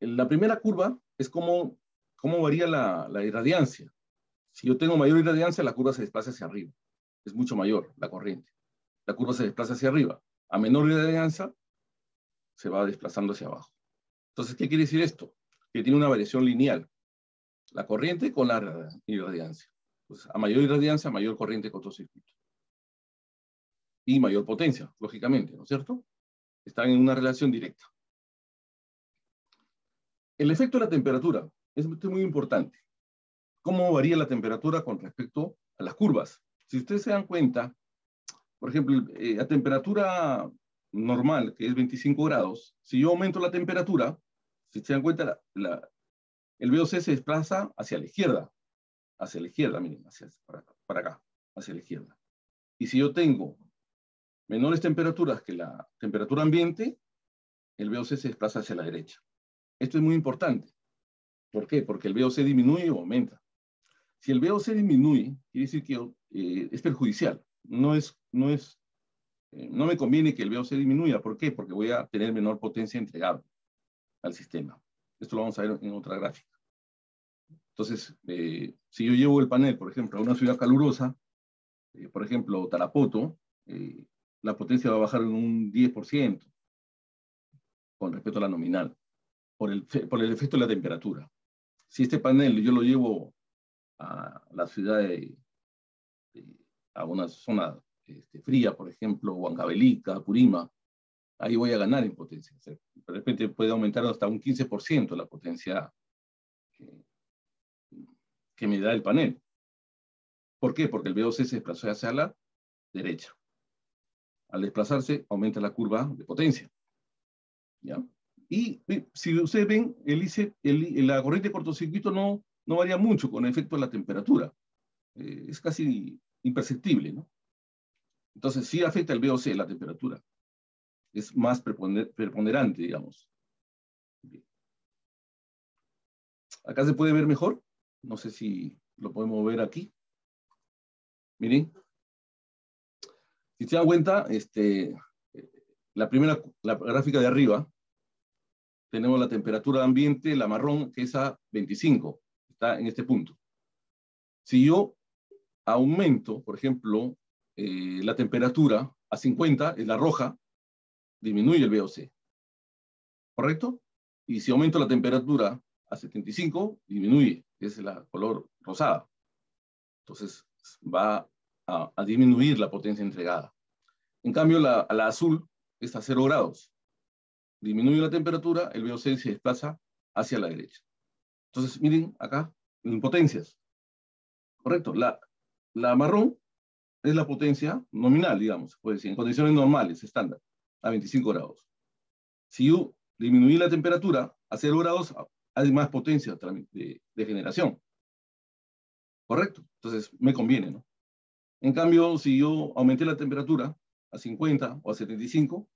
la primera curva es como ¿Cómo varía la, irradiancia? Si yo tengo mayor irradiancia, la curva se desplaza hacia arriba. Es mucho mayor la corriente. La curva se desplaza hacia arriba. A menor irradiancia, se va desplazando hacia abajo. Entonces, ¿qué quiere decir esto? Que tiene una variación lineal. La corriente con la irradiancia. Pues, a mayor irradiancia, mayor corriente cortocircuito. Y mayor potencia, lógicamente, ¿no es cierto? Están en una relación directa. El efecto de la temperatura es muy importante. ¿Cómo varía la temperatura con respecto a las curvas? Si ustedes se dan cuenta, por ejemplo, eh, a temperatura normal, que es 25 grados, si yo aumento la temperatura, si se dan cuenta, el VOC se desplaza hacia la izquierda, hacia la izquierda, miren, hacia, para, acá, hacia la izquierda. Y si yo tengo menores temperaturas que la temperatura ambiente, el VOC se desplaza hacia la derecha. Esto es muy importante. ¿Por qué? Porque el VOC disminuye o aumenta. Si el VOC disminuye, quiere decir que eh, es perjudicial. No, es, no, es, eh, no me conviene que el VOC disminuya. ¿Por qué? Porque voy a tener menor potencia entregable al sistema. Esto lo vamos a ver en otra gráfica. Entonces, eh, si yo llevo el panel, por ejemplo, a una ciudad calurosa, por ejemplo, Tarapoto, la potencia va a bajar en un 10% con respecto a la nominal, por el, por el efecto de la temperatura si este panel yo lo llevo a la ciudad de, a una zona este, fría, por ejemplo, Huancavelica, Purima, ahí voy a ganar en potencia. de repente puede aumentar hasta un 15% la potencia que, que, me da el panel. ¿Por qué? Porque el VOC se desplazó hacia la derecha. Al desplazarse, aumenta la curva de potencia. ¿Ya? Y si ustedes ven, el ICE, la corriente de cortocircuito no, no varía mucho con el efecto de la temperatura. Eh, es casi imperceptible, ¿no? Entonces sí afecta el VOC, la temperatura. Es más preponderante, digamos. Acá se puede ver mejor. No sé si lo podemos ver aquí. Miren. Si se dan cuenta, este, la primera, la gráfica de arriba, tenemos la temperatura ambiente, la marrón, que es a 25, está en este punto. Si yo aumento, por ejemplo, eh, la temperatura a 50, es la roja, disminuye el VOC. ¿correcto? Y si aumento la temperatura a 75, disminuye, es la color rosada. Entonces va a, disminuir la potencia entregada. En cambio, la, la azul está a 0 grados. Disminuye la temperatura, el VOC se desplaza hacia la derecha. Entonces, miren acá, en potencias. Correcto. La, la marrón es la potencia nominal, digamos, puede decir, en condiciones normales, estándar, a 25 grados. Si yo disminuí la temperatura a 0 grados, hay más potencia de, generación. Correcto. Entonces, me conviene, ¿no? En cambio, si yo aumenté la temperatura a 50 o a 75,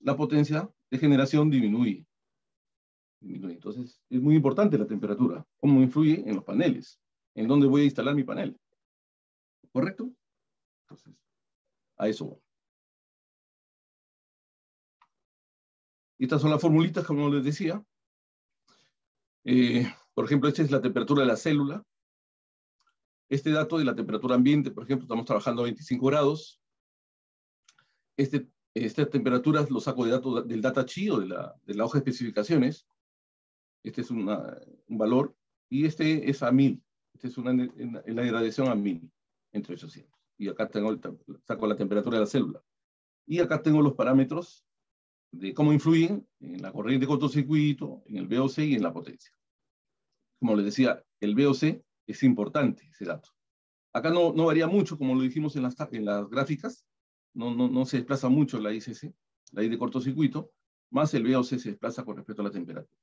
la potencia de generación disminuye. Entonces, es muy importante la temperatura, cómo influye en los paneles, en dónde voy a instalar mi panel. ¿Correcto? Entonces, a eso voy. Estas son las formulitas, como les decía. Eh, por ejemplo, esta es la temperatura de la célula. Este dato de la temperatura ambiente, por ejemplo, estamos trabajando a 25 grados. Este, estas temperaturas lo saco de datos del data chi o de la, de la hoja de especificaciones. Este es un valor. Y este es a 1000. Este es una, en, la irradiación a 1000, entre 800. Y acá tengo saco la temperatura de la célula. Y acá tengo los parámetros de cómo influyen en la corriente de cortocircuito, en el VOC y en la potencia. Como les decía, el VOC es importante, ese dato. Acá no, no varía mucho, como lo dijimos en las, en las gráficas, no, no, no se desplaza mucho la ICC, la I de cortocircuito, más el VOC se desplaza con respecto a la temperatura.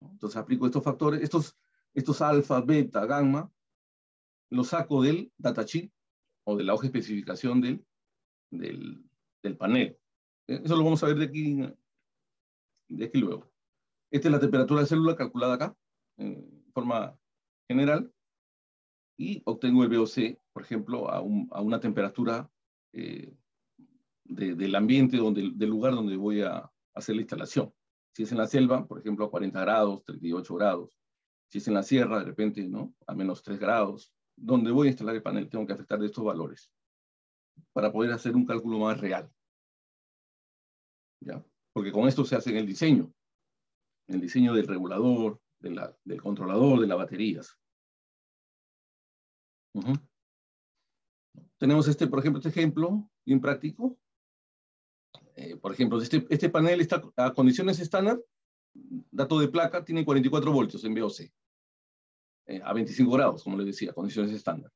Entonces aplico estos factores, estos, estos alfa, beta, gamma, los saco del datasheet o de la hoja de especificación del, del, del panel. Eso lo vamos a ver de aquí, de aquí luego. Esta es la temperatura de célula calculada acá, en forma general, y obtengo el VOC, por ejemplo, a, a una temperatura eh, del ambiente, donde, del lugar donde voy a hacer la instalación. Si es en la selva, por ejemplo, a 40 grados, 38 grados. Si es en la sierra, de repente, ¿no? A menos 3 grados. Donde voy a instalar el panel, tengo que afectar de estos valores para poder hacer un cálculo más real. ¿Ya? Porque con esto se hace el diseño. El diseño del regulador, de la, del controlador, de las baterías. Tenemos este, por ejemplo, este ejemplo bien práctico. Eh, por ejemplo, este, este panel está a condiciones estándar, dato de placa, tiene 44 voltios en VOC, eh, a 25 grados, como les decía, condiciones estándar.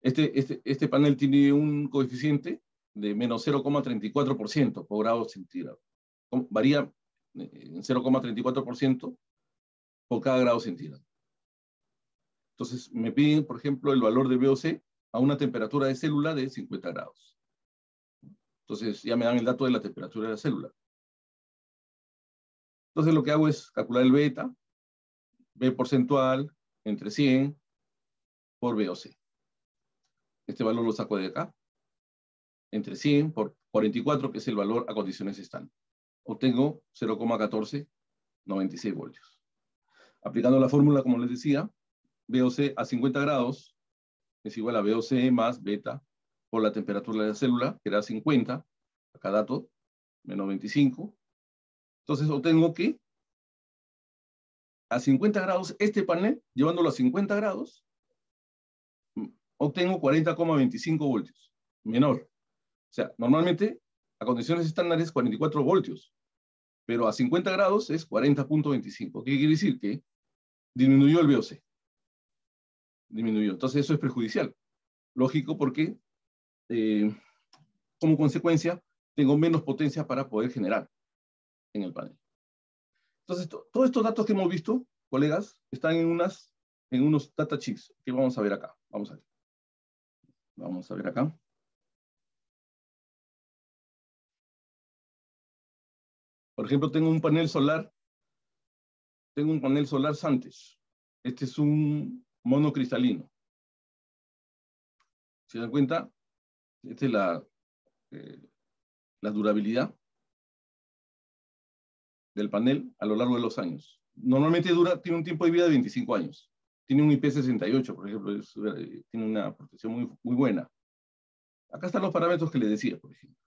Este, este, este panel tiene un coeficiente de menos 0,34% por grado centígrado. Varía eh, en 0,34% por cada grado centígrado. Entonces, me piden, por ejemplo, el valor de VOC a una temperatura de célula de 50 grados. Entonces, ya me dan el dato de la temperatura de la célula. Entonces, lo que hago es calcular el beta, B porcentual, entre 100 por VOC. Este valor lo saco de acá, entre 100 por 44, que es el valor a condiciones estándar. Obtengo 0,1496 voltios. Aplicando la fórmula, como les decía, VOC a 50 grados es igual a VOC más beta por la temperatura de la célula, que era 50, acá dato, menos 25. Entonces obtengo que a 50 grados, este panel, llevándolo a 50 grados, obtengo 40,25 voltios, menor. O sea, normalmente a condiciones estándares 44 voltios, pero a 50 grados es 40.25. ¿Qué quiere decir? Que disminuyó el VOC disminuyó. Entonces eso es perjudicial. Lógico porque eh, como consecuencia tengo menos potencia para poder generar en el panel. Entonces todos estos datos que hemos visto, colegas, están en, unas, en unos data chips que vamos a ver acá. Vamos a ver. Vamos a ver acá. Por ejemplo, tengo un panel solar. Tengo un panel solar Santes. Este es un monocristalino. ¿Se dan cuenta? Esta es la, eh, la durabilidad del panel a lo largo de los años. Normalmente dura, tiene un tiempo de vida de 25 años. Tiene un IP68, por ejemplo, eh, tiene una protección muy, muy buena. Acá están los parámetros que le decía, por ejemplo.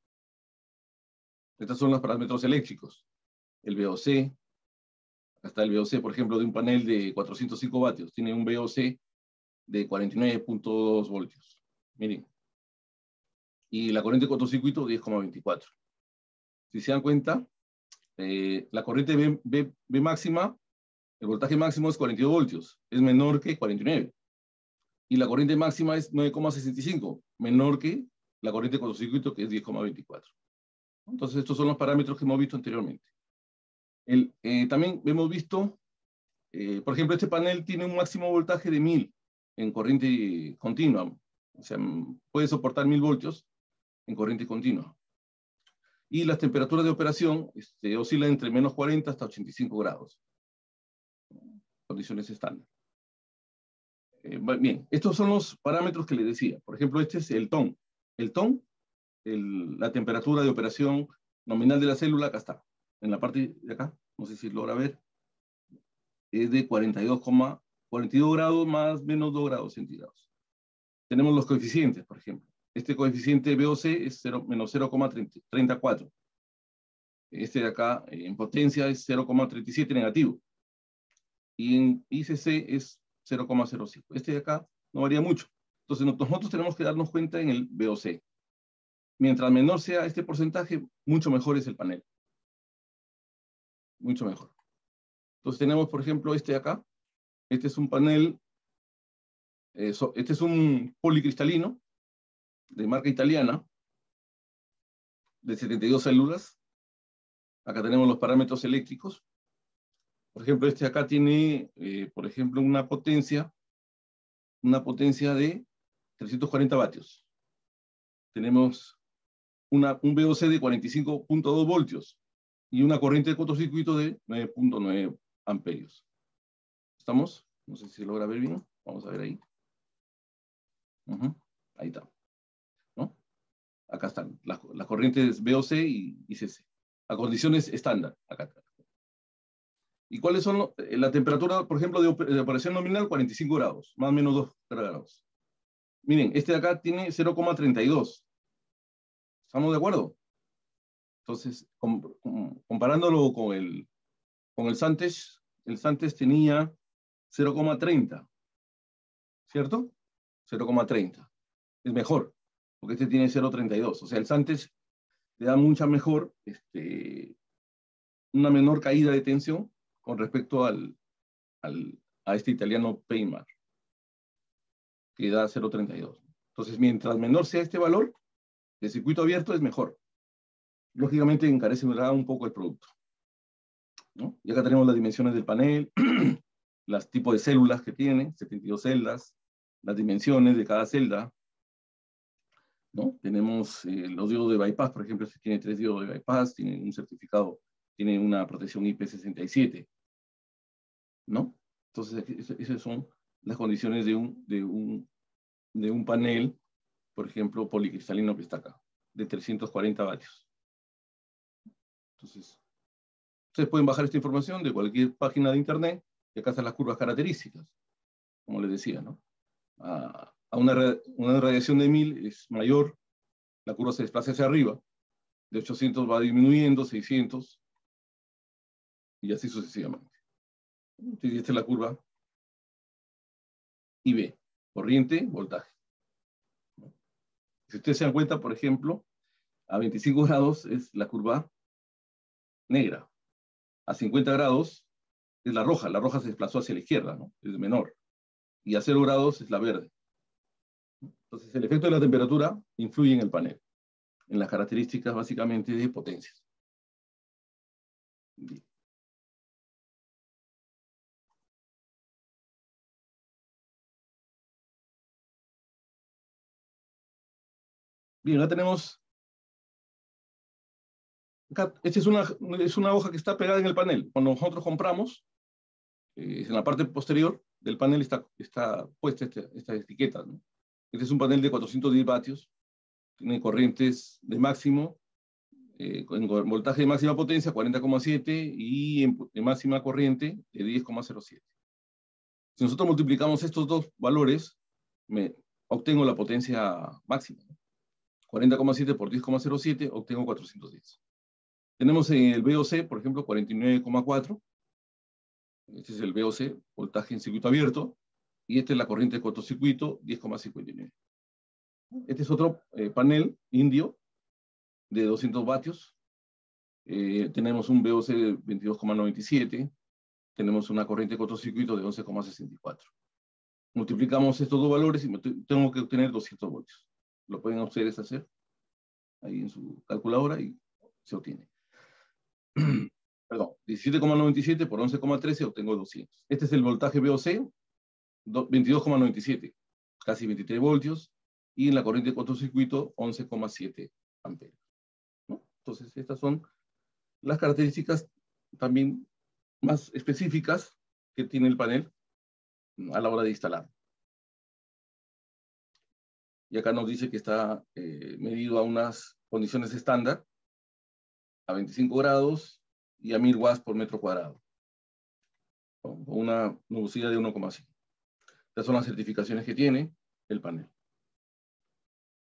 Estos son los parámetros eléctricos. el VOC. Acá está el VOC, por ejemplo, de un panel de 405 vatios. Tiene un VOC de 49.2 voltios. Miren. Y la corriente de cortocircuito 10,24. Si se dan cuenta, eh, la corriente B, B, máxima, el voltaje máximo es 42 voltios, es menor que 49. Y la corriente máxima es 9,65, menor que la corriente de cortocircuito, que es 10,24. Entonces, estos son los parámetros que hemos visto anteriormente. El, eh, también hemos visto, eh, por ejemplo, este panel tiene un máximo voltaje de 1000 en corriente continua. O sea, puede soportar 1000 voltios en corriente continua. Y las temperaturas de operación este, oscilan entre menos 40 hasta 85 grados. Condiciones estándar. Eh, bien, estos son los parámetros que les decía. Por ejemplo, este es el TON. El TON, la temperatura de operación nominal de la célula, acá está. En la parte de acá, no sé si logra ver, es de 42, 42 grados más menos 2 grados centígrados. Tenemos los coeficientes, por ejemplo. Este coeficiente VOC es 0, menos 0,34. Este de acá en potencia es 0,37 negativo. Y en ICC es 0,05. Este de acá no varía mucho. Entonces nosotros tenemos que darnos cuenta en el VOC. Mientras menor sea este porcentaje, mucho mejor es el panel. Mucho mejor. Entonces tenemos, por ejemplo, este de acá, este es un panel, eh, este es un policristalino de marca italiana, de 72 células. Acá tenemos los parámetros eléctricos. Por ejemplo, este acá tiene, eh, por ejemplo, una potencia, una potencia de 340 vatios. Tenemos una, un VOC de 45.2 voltios y una corriente de cortocircuito de 9.9 amperios. ¿Estamos? No sé si se logra ver bien. Vamos a ver ahí. Ahí está. ¿No? Acá están las, corrientes VOC y, y, CC. A condiciones estándar. Acá. ¿Y cuáles son eh, la temperatura, por ejemplo, de, operación nominal? 45 grados, más o menos 2 grados. Miren, este de acá tiene 0,32. ¿Estamos de acuerdo? Entonces, comparándolo con el, con el Santes, el Santes tenía 0,30. ¿Cierto? 0,30. Es mejor, porque este tiene 0,32. O sea, el Santes le da mucha mejor, este, una menor caída de tensión con respecto al, al a este italiano Paymar, que da 0,32. Entonces, mientras menor sea este valor, el circuito abierto es mejor. Lógicamente encarece un poco el producto. ¿no? Y acá tenemos las dimensiones del panel, los tipos de células que tiene, 72 celdas, las dimensiones de cada celda. ¿no? Tenemos eh, los diodos de bypass, por ejemplo, si tiene tres diodos de bypass, tiene un certificado, tiene una protección IP67. ¿no? Entonces, esas son las condiciones de un, de un, de un panel, por ejemplo, policristalino que está acá, de 340 vatios. Entonces, ustedes pueden bajar esta información de cualquier página de internet y acá están las curvas características, como les decía, ¿no? A, una, una, radiación de 1000 es mayor, la curva se desplaza hacia arriba, de 800 va disminuyendo, 600, y así sucesivamente. Entonces, esta es la curva IB, corriente, voltaje. Si ustedes se dan cuenta, por ejemplo, a 25 grados es la curva negra. A 50 grados es la roja, la roja se desplazó hacia la izquierda, ¿no? es menor. Y a 0 grados es la verde. Entonces, el efecto de la temperatura influye en el panel, en las características básicamente de potencias. Bien. Bien, acá tenemos esta es una, es una hoja que está pegada en el panel. Cuando nosotros compramos, eh, en la parte posterior del panel está, está puesta esta, esta etiqueta. Este es un panel de 410 vatios, tiene corrientes de máximo, eh, con voltaje de máxima potencia 40,7 y en, máxima corriente de 10,07. Si nosotros multiplicamos estos dos valores, me obtengo la potencia máxima. 40,7 por 10,07 obtengo 410. Tenemos el VOC, por ejemplo, 49,4. Este es el VOC, voltaje en circuito abierto. Y esta es la corriente de cortocircuito, 10,59. Este es otro eh, panel indio de 200 vatios. Eh, tenemos un VOC de 22,97. Tenemos una corriente de cortocircuito de 11,64. Multiplicamos estos dos valores y tengo que obtener 200 voltios. Lo pueden ustedes hacer ahí en su calculadora y se obtiene. Perdón, 17,97 por 11,13 obtengo 200. Este es el voltaje VOC, 22,97, casi 23 voltios y en la corriente de cortocircuito 11,7 amperes. ¿no? Entonces, estas son las características también más específicas que tiene el panel a la hora de instalar. Y acá nos dice que está eh, medido a unas condiciones estándar, a 25 grados y a 1000 watts por metro cuadrado, con una nubosidad de 1,5. Estas son las certificaciones que tiene el panel.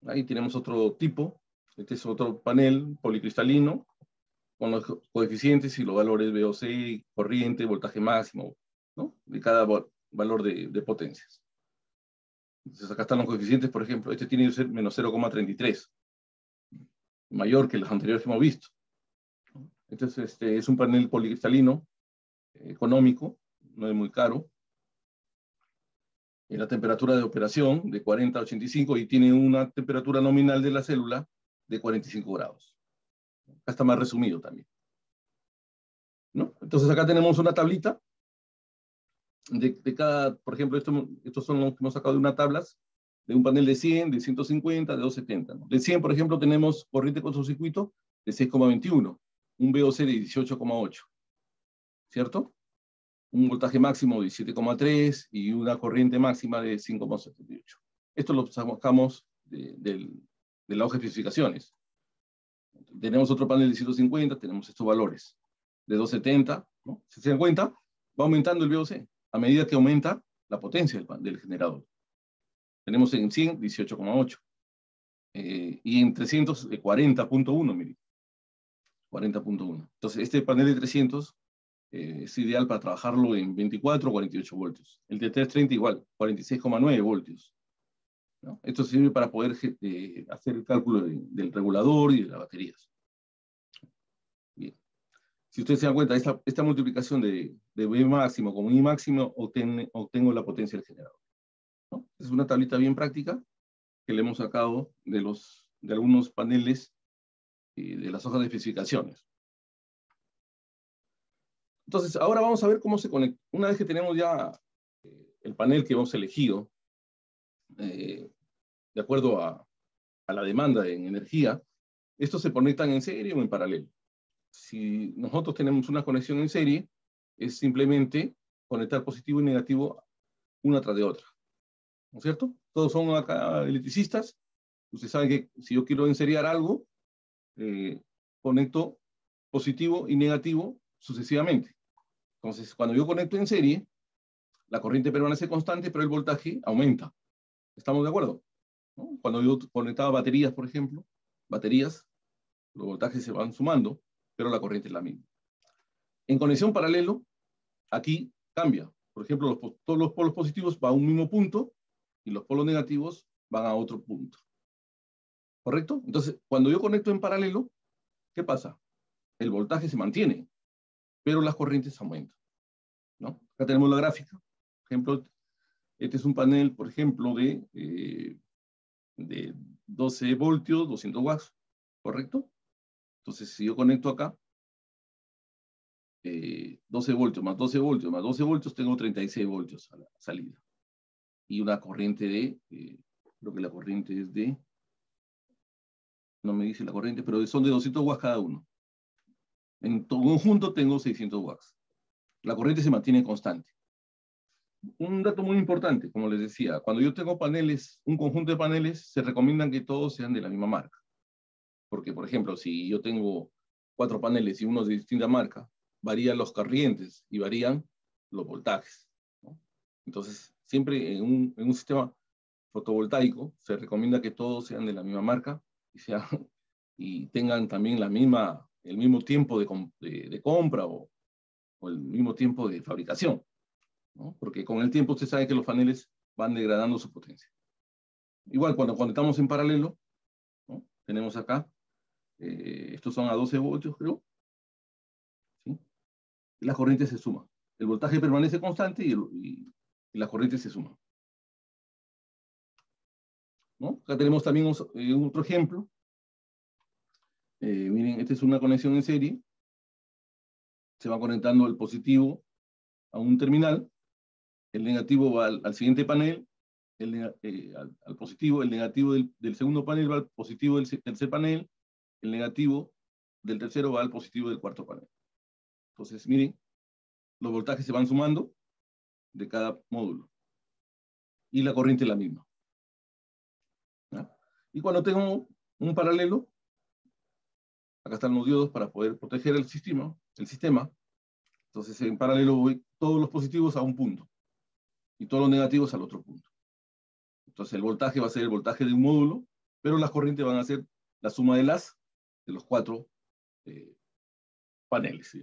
Ahí tenemos otro tipo. Este es otro panel policristalino con los coeficientes y los valores VOC, corriente, voltaje máximo. De cada valor de, potencias. Entonces acá están los coeficientes, por ejemplo, este tiene que ser menos 0,33, mayor que los anteriores que hemos visto. Entonces este es un panel policristalino, económico, no es muy caro, en la temperatura de operación de 40 a 85 y tiene una temperatura nominal de la célula de 45 grados. Acá está más resumido también. ¿No? Entonces acá tenemos una tablita de, de cada, por ejemplo, esto, estos son los que hemos sacado de una tabla, de un panel de 100, de 150, de 270. ¿no? De 100, por ejemplo, tenemos corriente con su circuito de 6,21, un VOC de 18,8, ¿cierto? un voltaje máximo de 7,3 y una corriente máxima de 5,78. Esto lo sacamos de, de, de la hoja de especificaciones. Tenemos otro panel de 150, tenemos estos valores de 270, ¿no? Si se dan cuenta, va aumentando el VOC a medida que aumenta la potencia del, generador. Tenemos en 100, 18,8. Eh, y en 300, 40.1, miren. 40.1. Entonces, este panel de 300 eh, es ideal para trabajarlo en 24 o 48 voltios. El de 330 igual, 46,9 voltios. Esto sirve para poder eh, hacer el cálculo de, del regulador y de las baterías. Si ustedes se dan cuenta, esta, multiplicación de, de B máximo con I máximo obten, obtengo la potencia del generador. ¿no? Es una tablita bien práctica que le hemos sacado de, los, algunos paneles eh, de las hojas de especificaciones. Entonces, ahora vamos a ver cómo se conecta. Una vez que tenemos ya eh, el panel que hemos elegido, eh, de acuerdo a, a, la demanda en energía, estos se conectan en serie o en paralelo. Si nosotros tenemos una conexión en serie, es simplemente conectar positivo y negativo una tras de otra. ¿No es cierto? Todos son acá electricistas. Ustedes saben que si yo quiero enseriar algo, eh, conecto positivo y negativo sucesivamente. Entonces, cuando yo conecto en serie, la corriente permanece constante, pero el voltaje aumenta. ¿Estamos de acuerdo? Cuando yo conectaba baterías, por ejemplo, baterías, los voltajes se van sumando, pero la corriente es la misma. En conexión paralelo, aquí cambia. Por ejemplo, todos los polos positivos van a un mismo punto y los polos negativos van a otro punto. ¿Correcto? Entonces, cuando yo conecto en paralelo, ¿qué pasa? El voltaje se mantiene, pero las corrientes aumentan. ¿no? Acá tenemos la gráfica. Por ejemplo, este es un panel, por ejemplo, de, eh, de 12 voltios, 200 watts, ¿correcto? Entonces, si yo conecto acá, eh, 12 voltios más 12 voltios más 12 voltios, tengo 36 voltios a la salida. Y una corriente de, eh, creo que la corriente es de, no me dice la corriente, pero son de 200 watts cada uno. En conjunto tengo 600 watts. La corriente se mantiene constante. Un dato muy importante, como les decía, cuando yo tengo paneles, un conjunto de paneles, se recomiendan que todos sean de la misma marca. Porque, por ejemplo, si yo tengo cuatro paneles y uno de distinta marca, varían los corrientes y varían los voltajes. Entonces, siempre en un, en un, sistema fotovoltaico se recomienda que todos sean de la misma marca y, sean, y tengan también la misma el mismo tiempo de, de, compra o, o, el mismo tiempo de fabricación. Porque con el tiempo usted sabe que los paneles van degradando su potencia. Igual cuando conectamos en paralelo, tenemos acá, eh, estos son a 12 voltios, creo, ¿sí? y la corriente se suma. El voltaje permanece constante y, y, y la corriente se suma. ¿No? Acá tenemos también un, eh, otro ejemplo eh, miren, esta es una conexión en serie. Se va conectando el positivo a un terminal, el negativo va al, siguiente panel, el, eh, al, positivo, el negativo del, segundo panel va al positivo del tercer panel, el negativo del tercero va al positivo del cuarto panel. Entonces, miren, los voltajes se van sumando de cada módulo. Y la corriente es la misma. Y cuando tengo un paralelo, Acá están los diodos para poder proteger el sistema, el sistema. Entonces, en paralelo voy todos los positivos a un punto y todos los negativos al otro punto. Entonces, el voltaje va a ser el voltaje de un módulo, pero las corrientes van a ser la suma de las de los cuatro eh, paneles.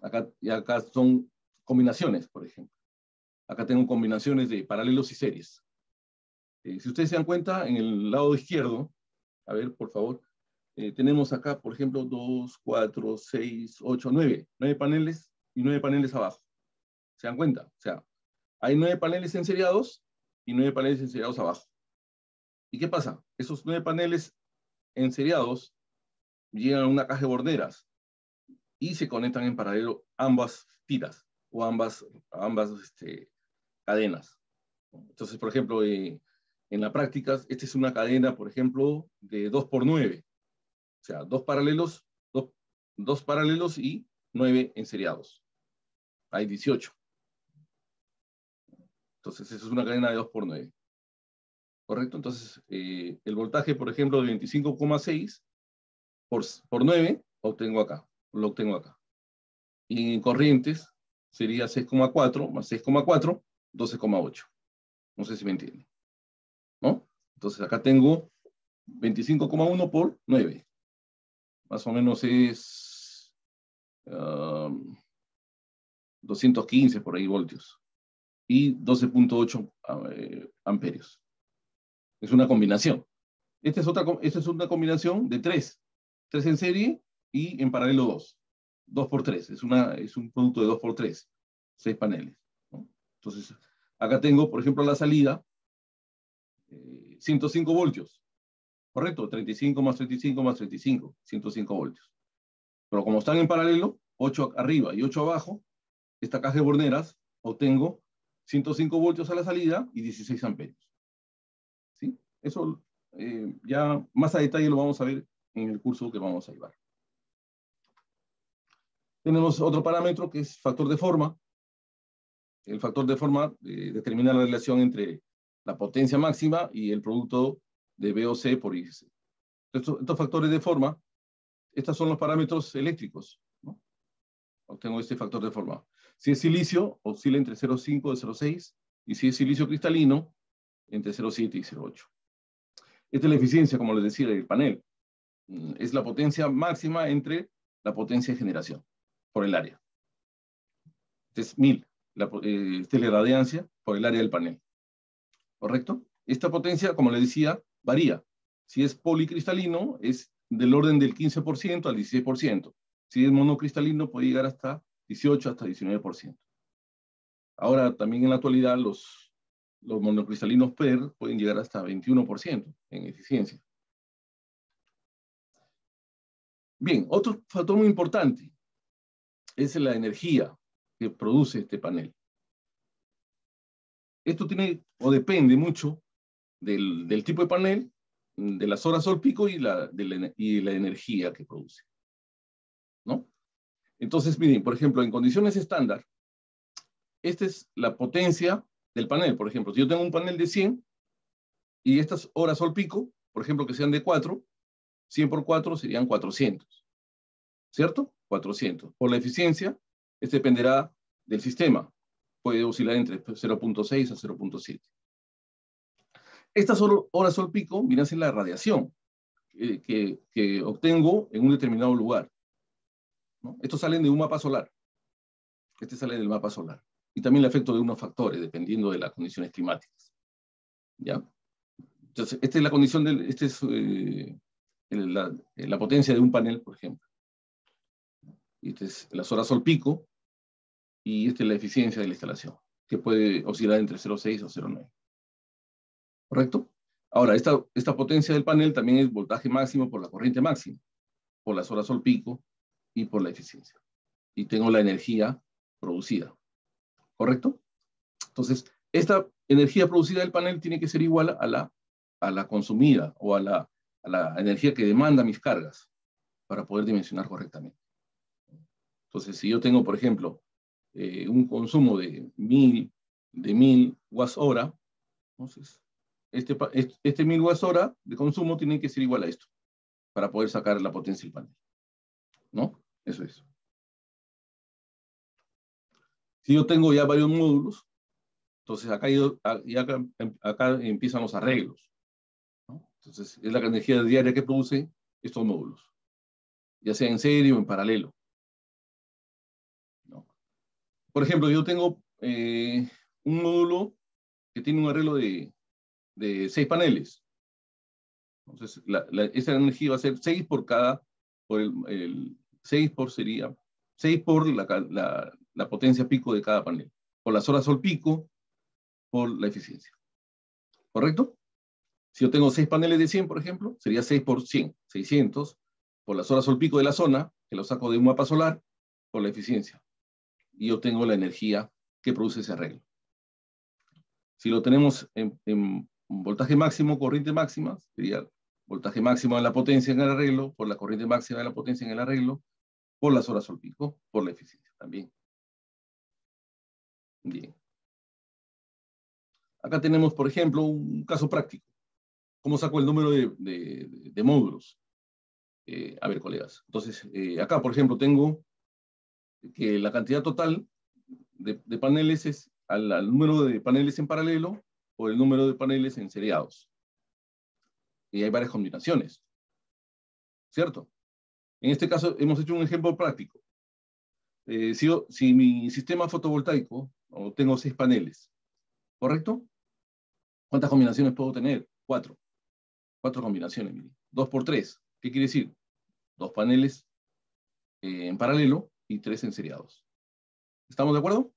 Acá, y acá son combinaciones, por ejemplo. Acá tengo combinaciones de paralelos y series. Eh, si ustedes se dan cuenta, en el lado izquierdo, a ver, por favor, eh, tenemos acá, por ejemplo, 2, 4, 6, 8, 9, 9 paneles y 9 paneles abajo. ¿Se dan cuenta? O sea, hay 9 paneles enseriados y 9 paneles enseriados abajo. ¿Y qué pasa? Esos 9 paneles enseriados llegan a una caja de borderas y se conectan en paralelo ambas tiras o ambas, ambas este, cadenas. Entonces, por ejemplo, eh, en la práctica, esta es una cadena, por ejemplo, de 2 por 9. O sea, dos paralelos, dos, dos paralelos y 9 enseriados. Hay 18. Entonces, eso es una cadena de 2 por 9. ¿Correcto? Entonces, eh, el voltaje, por ejemplo, de 25,6 por, por 9, obtengo acá, lo obtengo acá. Y en corrientes sería 6,4 más 6,4, 12,8. No sé si me entienden. Entonces acá tengo 25,1 por 9. Más o menos es 215 por ahí voltios. Y 12.8 eh, amperios. Es una combinación. Esta es, otra, es una combinación de 3. 3 en serie y en paralelo 2. 2 por 3. Es, una, es un producto de 2 por 3. 6 paneles. Entonces, acá tengo, por ejemplo, la salida 105 voltios. Correcto, 35 más 35 más 35, 105 voltios. Pero como están en paralelo, 8 arriba y 8 abajo, esta caja de borneras obtengo 105 voltios a la salida y 16 amperios. Eso eh, ya más a detalle lo vamos a ver en el curso que vamos a llevar. Tenemos otro parámetro que es factor de forma. El factor de forma eh, determina la relación entre la potencia máxima y el producto de VOC por IC. Estos, factores de forma, estos son los parámetros eléctricos. Obtengo este factor de forma. Si es silicio, oscila entre 0,5 y 0,6, y si es silicio cristalino, entre 0,7 y 0,8. Esta es la eficiencia, como les decía, del panel. Mm, es la potencia máxima entre la potencia de generación por el área. Este es 1000. La, eh, esta es la radiancia por el área del panel. ¿correcto? Esta potencia, como le decía, varía. Si es policristalino, es del orden del 15% al 16%. Si es monocristalino, puede llegar hasta 18, hasta 19%. Ahora, también en la actualidad, los, los monocristalinos PER pueden llegar hasta 21% en eficiencia. Bien, otro factor muy importante es la energía que produce este panel. Esto tiene o depende mucho del, del tipo de panel, de las horas sol pico y la, de la, y la energía que produce. ¿No? Entonces, miren, por ejemplo, en condiciones estándar, esta es la potencia del panel. Por ejemplo, si yo tengo un panel de 100 y estas horas sol pico, por ejemplo, que sean de 4, 100 por 4 serían 400. ¿Cierto? 400. Por la eficiencia, este dependerá del sistema puede oscilar entre 0.6 a 0.7. Estas horas sol pico vienen a ser la radiación. que, obtengo en un determinado lugar. ¿no? Estos salen de un mapa solar. Este sale del mapa solar. Y también el efecto de unos factores, dependiendo de las condiciones climáticas. ¿Ya? Entonces, esta es la condición del, este es eh, la, la, potencia de un panel, por ejemplo. Esta es las horas sol pico, y esta es la eficiencia de la instalación, que puede oscilar entre 0,6 o 0,9. ¿Correcto? Ahora, esta, esta potencia del panel también es voltaje máximo por la corriente máxima, por las horas sol pico y por la eficiencia. Y tengo la energía producida. ¿Correcto? Entonces, esta energía producida del panel tiene que ser igual a la, a la consumida o a la, a la energía que demanda mis cargas para poder dimensionar correctamente. Entonces, si yo tengo, por ejemplo, eh, un consumo de 1000 de mil watts hora, entonces este, este 1000 watts hora de consumo tiene que ser igual a esto, para poder sacar la potencia del panel. ¿No? Eso es. Si yo tengo ya varios módulos, entonces acá, yo, ya acá, empiezan los arreglos. ¿no? Entonces es la energía diaria que produce estos módulos, ya sea en serie o en paralelo. ¿no? Por ejemplo, yo tengo eh, un módulo que tiene un arreglo de de seis paneles. Entonces, esa energía va a ser 6 por cada, por el, 6 por sería, 6 por la, la, potencia pico de cada panel, por las horas sol pico, por la eficiencia. ¿Correcto? Si yo tengo 6 paneles de 100, por ejemplo, sería 6 por 100, 600, por las horas sol pico de la zona, que lo saco de un mapa solar, por la eficiencia. Y yo tengo la energía que produce ese arreglo. Si lo tenemos en, voltaje máximo, corriente máxima, sería voltaje máximo en la potencia en el arreglo, por la corriente máxima de la potencia en el arreglo, por las horas sol pico, por la eficiencia también. Bien. Acá tenemos, por ejemplo, un caso práctico. ¿Cómo saco el número de, módulos? Eh, a ver, colegas. Entonces, eh, acá, por ejemplo, tengo que la cantidad total de, paneles es al, número de paneles en paralelo por el número de paneles enseriados. Y hay varias combinaciones. ¿Cierto? En este caso hemos hecho un ejemplo práctico. Eh, si, mi sistema fotovoltaico, tengo seis paneles, ¿correcto? ¿Cuántas combinaciones puedo tener? Cuatro. Cuatro combinaciones, Dos por tres. ¿Qué quiere decir? Dos paneles eh, en paralelo y tres enseriados. ¿Estamos de acuerdo?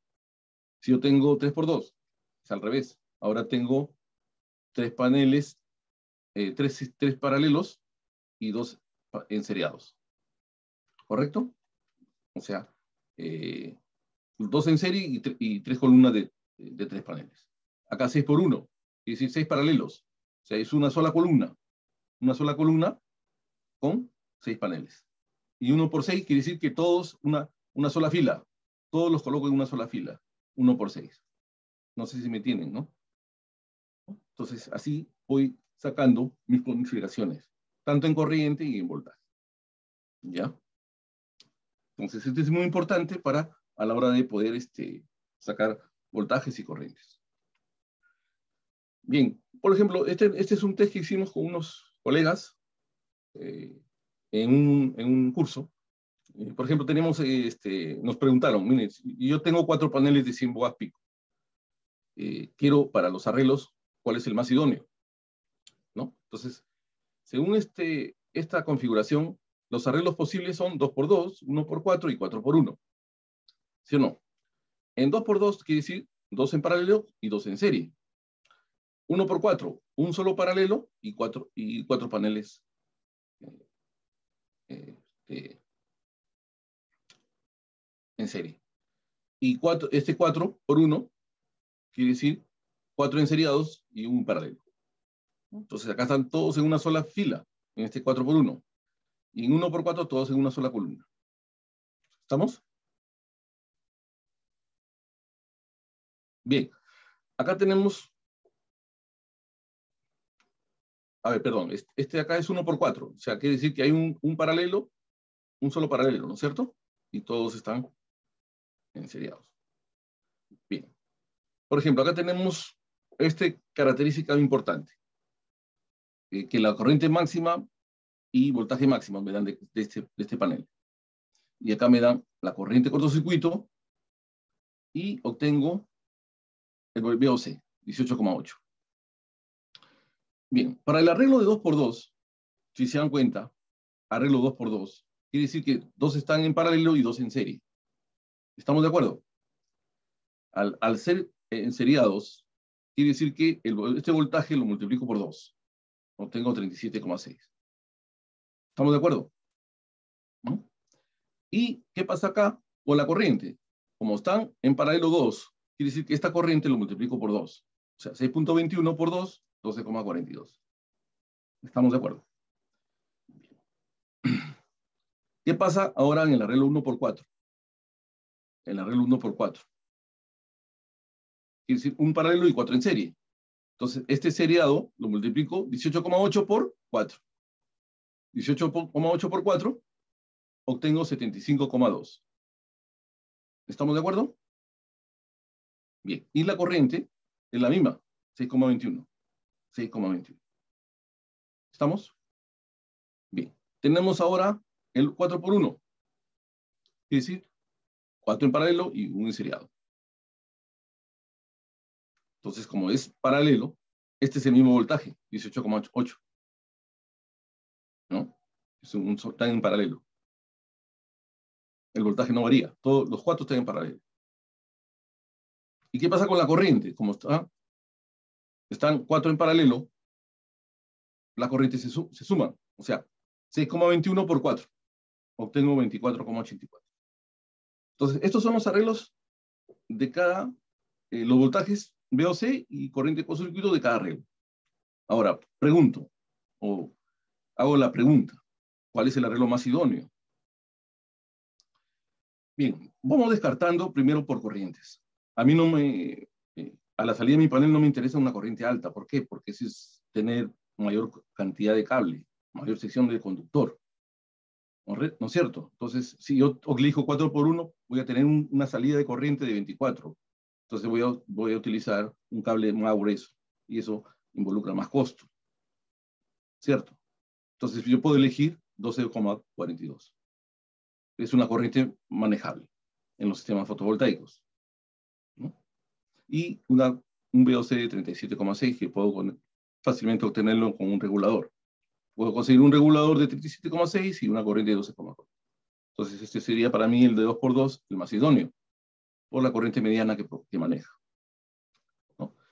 Si yo tengo tres por dos, es al revés. Ahora tengo tres paneles, eh, tres, tres paralelos y dos enseriados. ¿Correcto? O sea, eh, dos en serie y, tres columnas de, tres paneles. Acá seis por uno, es decir, seis paralelos. O sea, es una sola columna. Una sola columna con seis paneles. Y uno por seis quiere decir que todos, una, una sola fila. Todos los coloco en una sola fila. Uno por seis. No sé si me entienden, ¿no? Entonces, así voy sacando mis configuraciones, tanto en corriente y en voltaje. ¿Ya? Entonces, esto es muy importante para a la hora de poder este, sacar voltajes y corrientes. Bien, por ejemplo, este, este es un test que hicimos con unos colegas eh, en, un, curso. Eh, por ejemplo, tenemos, este, nos preguntaron, miren, yo tengo cuatro paneles de 100 watts pico. Eh, quiero para los arreglos cuál es el más idóneo. ¿no? Entonces, según esta configuración, los arreglos posibles son 2x2, 1x4 y 4x1. ¿Sí o no? En 2x2 quiere decir 2 en paralelo y 2 en serie. 1x4, un solo paralelo y 4 y cuatro paneles eh, eh, en serie. Y cuatro, este 4 por 1 quiere decir cuatro enseriados y un paralelo. Entonces acá están todos en una sola fila, en este 4 por 1 Y en 1 por 4 todos en una sola columna. ¿Estamos? Bien, acá tenemos... A ver, perdón, este acá es 1 por 4 O sea, quiere decir que hay un, un paralelo, un solo paralelo, ¿no es cierto? Y todos están enseriados. Bien. Por ejemplo, acá tenemos esta característica importante, eh, que la corriente máxima y voltaje máximo me dan de, este, de este panel. Y acá me dan la corriente cortocircuito y obtengo el VOC, 18,8. Bien, para el arreglo de 2x2, si se dan cuenta, arreglo 2x2, quiere decir que dos están en paralelo y dos en serie. ¿Estamos de acuerdo? Al, ser enseriados, quiere decir que este voltaje lo multiplico por 2. Obtengo 37,6. ¿Estamos de acuerdo? ¿Y qué pasa acá con la corriente? Como están en paralelo 2, quiere decir que esta corriente lo multiplico por 2. O sea, 6.21 por 2, 12,42. ¿Estamos de acuerdo? ¿Qué pasa ahora en el arreglo 1 por 4? El arreglo 1 por 4. Quiere decir un paralelo y 4 en serie. Entonces, este seriado lo multiplico 18,8 por 4. 18,8 por 4, obtengo 75,2. ¿Estamos de acuerdo? Bien. Y la corriente es la misma, 6,21. 6,21. ¿Estamos? Bien. Tenemos ahora el 4 por 1. Es decir, 4 en paralelo y 1 en seriado. Entonces, como es paralelo, este es el mismo voltaje, 18,8. ¿No? Es un, están en paralelo. El voltaje no varía. Todos los cuatro están en paralelo. ¿Y qué pasa con la corriente? Como está, están cuatro en paralelo, la corriente se, suma. O sea, 6,21 por 4 obtengo 24,84. Entonces, estos son los arreglos de cada, eh, los voltajes VOC y corriente por circuito de cada arreglo. Ahora, pregunto, o hago la pregunta, ¿cuál es el arreglo más idóneo? Bien, vamos descartando primero por corrientes. A mí no me, eh, a la salida de mi panel no me interesa una corriente alta. ¿Por qué? Porque eso es tener mayor cantidad de cable, mayor sección de conductor. ¿no es cierto? Entonces, si yo elijo 4 por 1, voy a tener una salida de corriente de 24. Entonces voy a, voy a utilizar un cable más grueso y eso involucra más costo. ¿Cierto? Entonces yo puedo elegir 12,42. Es una corriente manejable en los sistemas fotovoltaicos. Y una, un VOC de 37,6 que puedo fácilmente obtenerlo con un regulador puedo conseguir un regulador de 37,6 y una corriente de 12,4. Entonces, este sería para mí el de 2x2 el más idóneo, por la corriente mediana que, que maneja.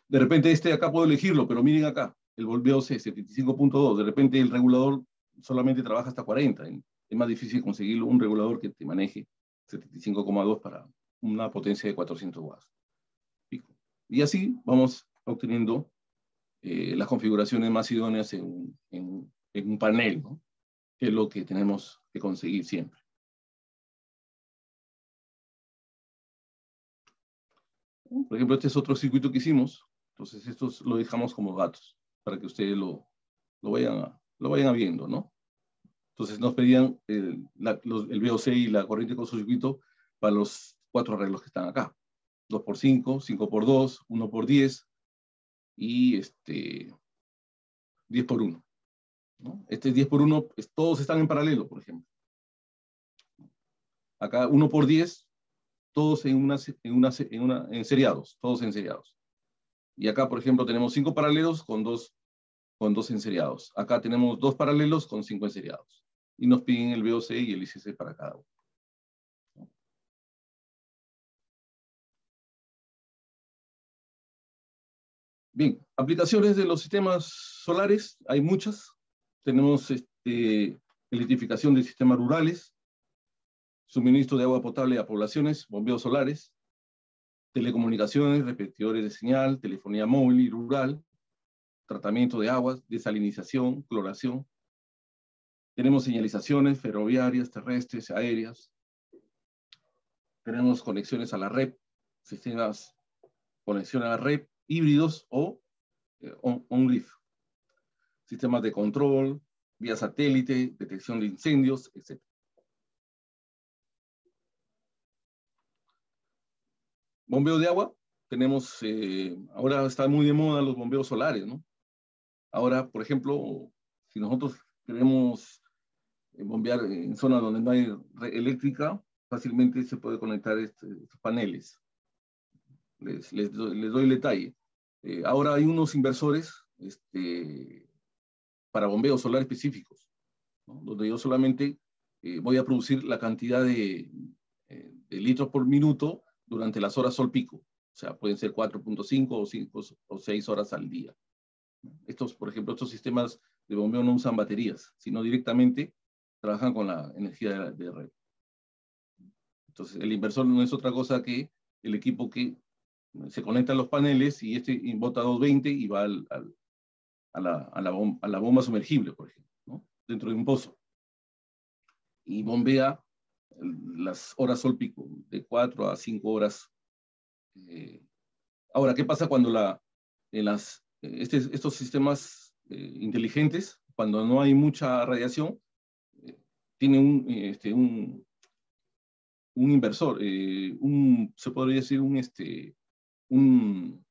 De repente este acá puedo elegirlo, pero miren acá, el VOC 75.2, de repente el regulador solamente trabaja hasta 40. Es más difícil conseguir un regulador que te maneje 75,2 para una potencia de 400 watts. Y así vamos obteniendo eh, las configuraciones más idóneas en, en, en un panel, ¿no? que es lo que tenemos que conseguir siempre. Por ejemplo, este es otro circuito que hicimos, entonces estos lo dejamos como datos para que ustedes lo, lo, vayan, lo vayan viendo, ¿no? Entonces nos pedían el, el VOC y la corriente con su circuito para los cuatro arreglos que están acá. 2 por 5, 5 por 2, 1 por 10 y este 10 por 1. Este 10 por 1, todos están en paralelo, por ejemplo. Acá 1 por 10, todos en, una, en, una, en, una, en seriados, todos en seriados. Y acá, por ejemplo, tenemos 5 paralelos con dos, con dos enseriados. Acá tenemos dos paralelos con 5 enseriados. Y nos piden el VOC y el ICC para cada uno. Bien, aplicaciones de los sistemas solares, hay muchas tenemos este, electrificación de sistemas rurales, suministro de agua potable a poblaciones, bombeos solares, telecomunicaciones, repetidores de señal, telefonía móvil y rural, tratamiento de aguas, desalinización, cloración. Tenemos señalizaciones ferroviarias, terrestres, aéreas. Tenemos conexiones a la red, sistemas conexión a la red, híbridos o eh, on-grid sistemas de control, vía satélite, detección de incendios, etc. Bombeo de agua, tenemos, eh, ahora están muy de moda los bombeos solares, ¿no? Ahora, por ejemplo, si nosotros queremos bombear en zonas donde no hay eléctrica, fácilmente se puede conectar este, estos paneles. Les, les, doy el detalle. Eh, ahora hay unos inversores este, para bombeos solar específicos, donde yo solamente eh, voy a producir la cantidad de, eh, de, litros por minuto durante las horas sol pico. O sea, pueden ser 4.5 o 5 o 6 horas al día. Estos, por ejemplo, estos sistemas de bombeo no usan baterías, sino directamente trabajan con la energía de, red. Entonces, el inversor no es otra cosa que el equipo que se conecta a los paneles y este bota 220 y va al, a, la, a, la bomba, a, la, bomba, sumergible, por ejemplo, dentro de un pozo. Y bombea las horas sol pico, de 4 a 5 horas. Eh, ahora, ¿qué pasa cuando la, en las, este, estos sistemas eh, inteligentes, cuando no hay mucha radiación, eh, tiene un, este, un, un inversor, eh, un, se podría decir un, este, un,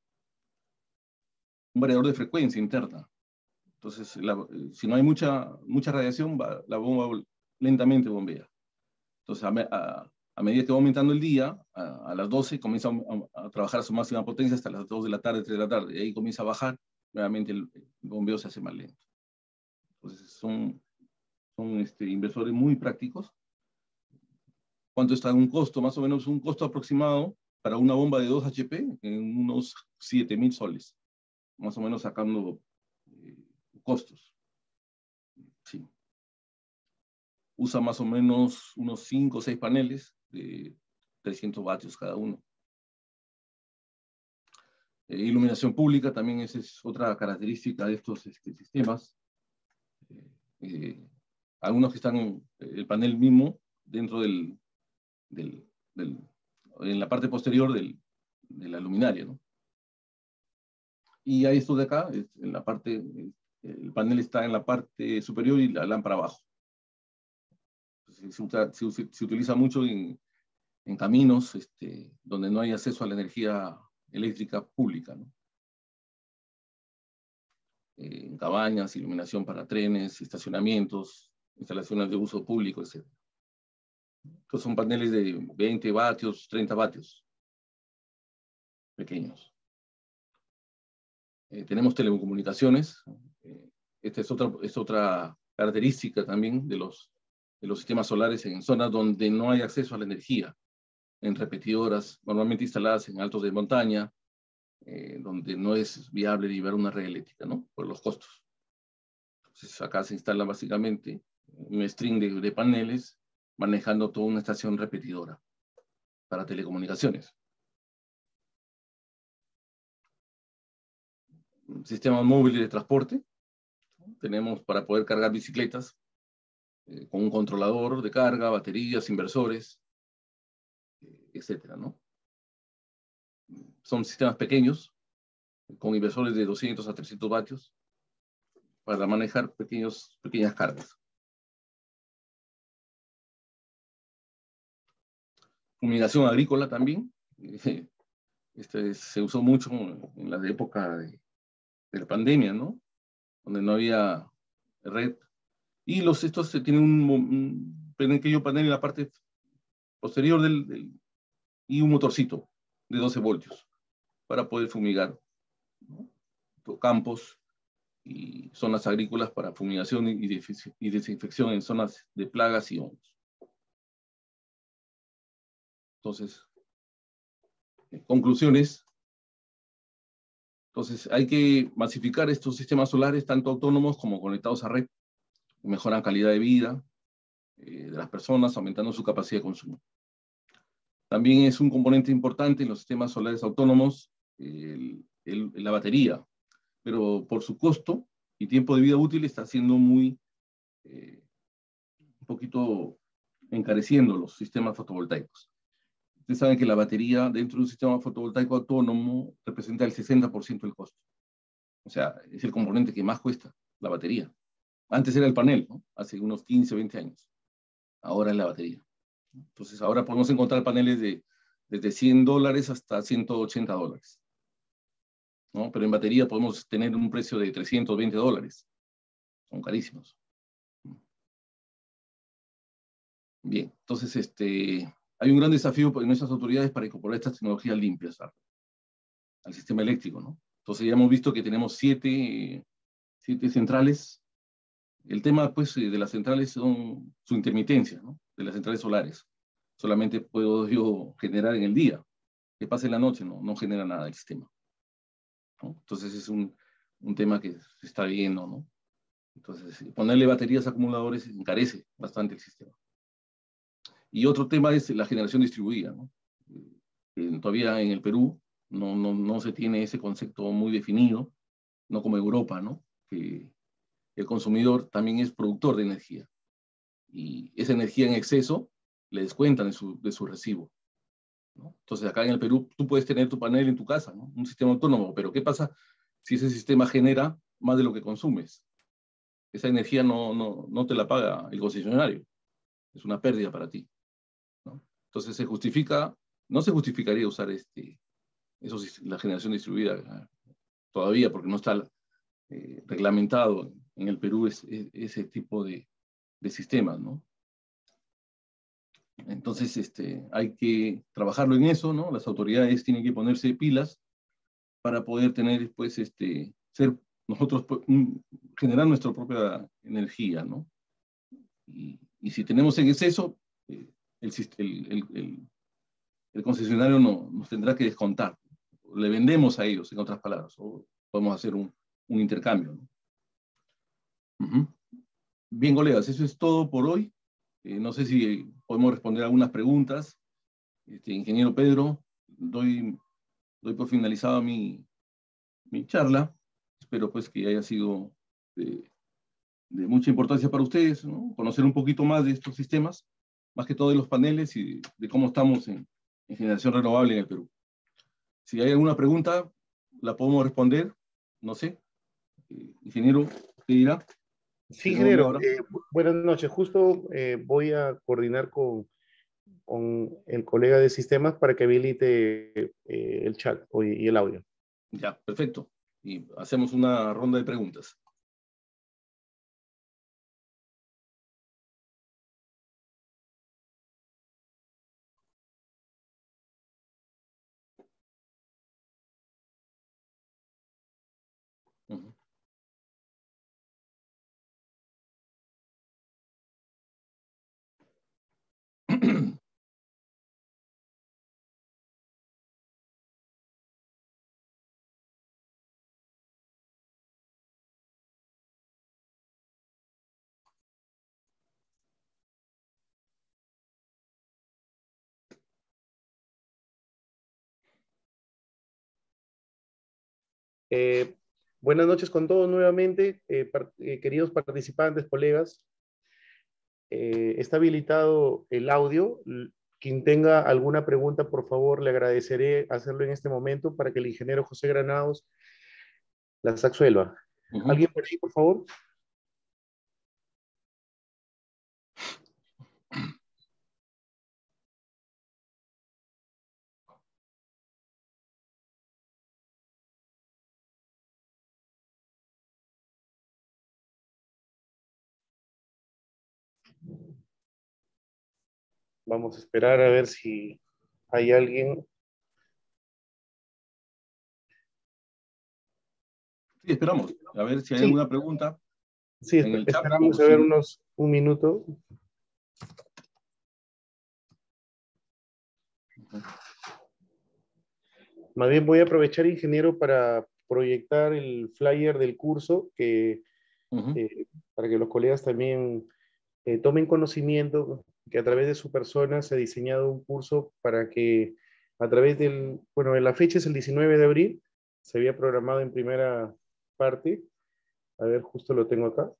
un variador de frecuencia interna. Entonces, la, si no hay mucha, mucha radiación, va, la bomba lentamente bombea. Entonces, a, a, a, medida que va aumentando el día, a, a las 12 comienza a, trabajar a su máxima potencia hasta las 2 de la tarde, 3 de la tarde. Y ahí comienza a bajar, nuevamente el, el bombeo se hace más lento. Entonces, son, son este, inversores muy prácticos. ¿Cuánto está un costo? Más o menos un costo aproximado para una bomba de 2 HP en unos 7 mil soles, más o menos sacando eh, costos. Sí. Usa más o menos unos 5 o 6 paneles de 300 vatios cada uno. Eh, iluminación pública también es otra característica de estos este, sistemas. Eh, eh, algunos que están en el panel mismo dentro del en la parte posterior del, de la luminaria, ¿no? Y hay esto de acá, en la parte, el panel está en la parte superior y la lámpara abajo. Se, se, utiliza mucho en, en caminos este, donde no hay acceso a la energía eléctrica pública. Eh, en cabañas, iluminación para trenes, estacionamientos, instalaciones de uso público, etc. Estos son paneles de 20 vatios, 30 vatios, pequeños. Eh, tenemos telecomunicaciones. Eh, esta es otra, es otra característica también de los, de los sistemas solares en zonas donde no hay acceso a la energía, en repetidoras, normalmente instaladas en altos de montaña, eh, donde no es viable llevar una red eléctrica, ¿no? Por los costos. Entonces acá se instala básicamente un string de, de paneles manejando toda una estación repetidora para telecomunicaciones. Sistema móvil de transporte. Tenemos para poder cargar bicicletas eh, con un controlador de carga, baterías, inversores, eh, etcétera, ¿no? Son sistemas pequeños, con inversores de 200 a 300 vatios, para manejar pequeños, pequeñas cargas. Fumigación agrícola también. Este, se usó mucho en la época de, la pandemia, ¿no? Donde no había red. Y los estos tienen un, pequeño panel en la parte posterior del, y un motorcito de 12 voltios para poder fumigar campos y zonas agrícolas para fumigación y desinfección en zonas de plagas y hongos. Entonces, eh, conclusiones. Entonces, hay que masificar estos sistemas solares, tanto autónomos como conectados a red, mejoran calidad de vida eh, de las personas, aumentando su capacidad de consumo. También es un componente importante en los sistemas solares autónomos la batería, pero por su costo y tiempo de vida útil está siendo muy, eh, un poquito encareciendo los sistemas fotovoltaicos. Ustedes saben que la batería dentro de un sistema fotovoltaico autónomo representa el 60% del costo. O sea, es el componente que más cuesta, la batería. Antes era el panel, ¿no? hace unos 15 o 20 años. Ahora es la batería. Entonces, ahora podemos encontrar paneles de desde 100 dólares hasta 180 dólares. ¿no? Pero en batería podemos tener un precio de 320 dólares. Son carísimos. Bien, entonces este, hay un gran desafío en nuestras autoridades para incorporar estas tecnologías limpias al, sistema eléctrico, ¿no? Entonces ya hemos visto que tenemos siete, centrales. El tema, pues, de las centrales son su intermitencia, ¿no? De las centrales solares. Solamente puedo yo generar en el día. Que pase la noche, no, genera nada el sistema. Entonces es un, un tema que se está viendo, ¿no? Entonces, ponerle baterías acumuladores encarece bastante el sistema. Y otro tema es la generación distribuida. todavía en el Perú no, no, no, se tiene ese concepto muy definido, no como Europa, ¿no? que el consumidor también es productor de energía. Y esa energía en exceso le descuentan de su, de su recibo. ¿no? Entonces, acá en el Perú, tú puedes tener tu panel en tu casa, un sistema autónomo, pero ¿qué pasa si ese sistema genera más de lo que consumes? Esa energía no, no, no te la paga el concesionario. Es una pérdida para ti. Entonces se justifica, no se justificaría usar este, eso, la generación distribuida todavía porque no está eh, reglamentado en el Perú ese tipo de, sistemas, ¿no? Entonces este, hay que trabajarlo en eso, ¿no? Las autoridades tienen que ponerse pilas para poder tener, pues, este, ser nosotros, pues, generar nuestra propia energía, ¿no? Y, y si tenemos en exceso, eh, el, el, concesionario no, nos tendrá que descontar. Le vendemos a ellos, en otras palabras, o podemos hacer un, un intercambio. Bien, colegas, eso es todo por hoy. Eh, no sé si podemos responder algunas preguntas. Este, ingeniero Pedro, doy, doy por finalizada mi, mi charla. Espero pues que haya sido de, mucha importancia para ustedes, ¿no? conocer un poquito más de estos sistemas más que todo de los paneles y de cómo estamos en, generación renovable en el Perú. Si hay alguna pregunta, la podemos responder, no sé. Eh, ingeniero, ¿qué dirá? Sí, ingeniero, eh, buenas noches. Justo eh, voy a coordinar con, con el colega de sistemas para que habilite el chat y el audio. Ya, perfecto. Y hacemos una ronda de preguntas. Eh, buenas noches con todos nuevamente, eh, eh, queridos participantes, colegas. está habilitado el audio. Quien tenga alguna pregunta, por favor, le agradeceré hacerlo en este momento para que el ingeniero José Granados la saxuelva. ¿Alguien por ahí, por favor? Vamos a esperar a ver si hay alguien. Sí, esperamos. A ver si hay alguna pregunta. Sí, esperamos a ver unos un minuto. Más bien voy a aprovechar, ingeniero, para proyectar el flyer del curso, que, eh, para que los colegas también eh, tomen conocimiento que a través de su persona se ha diseñado un curso para que a través del, bueno, la fecha es el 19 de abril, se había programado en primera parte, a ver, justo lo tengo acá.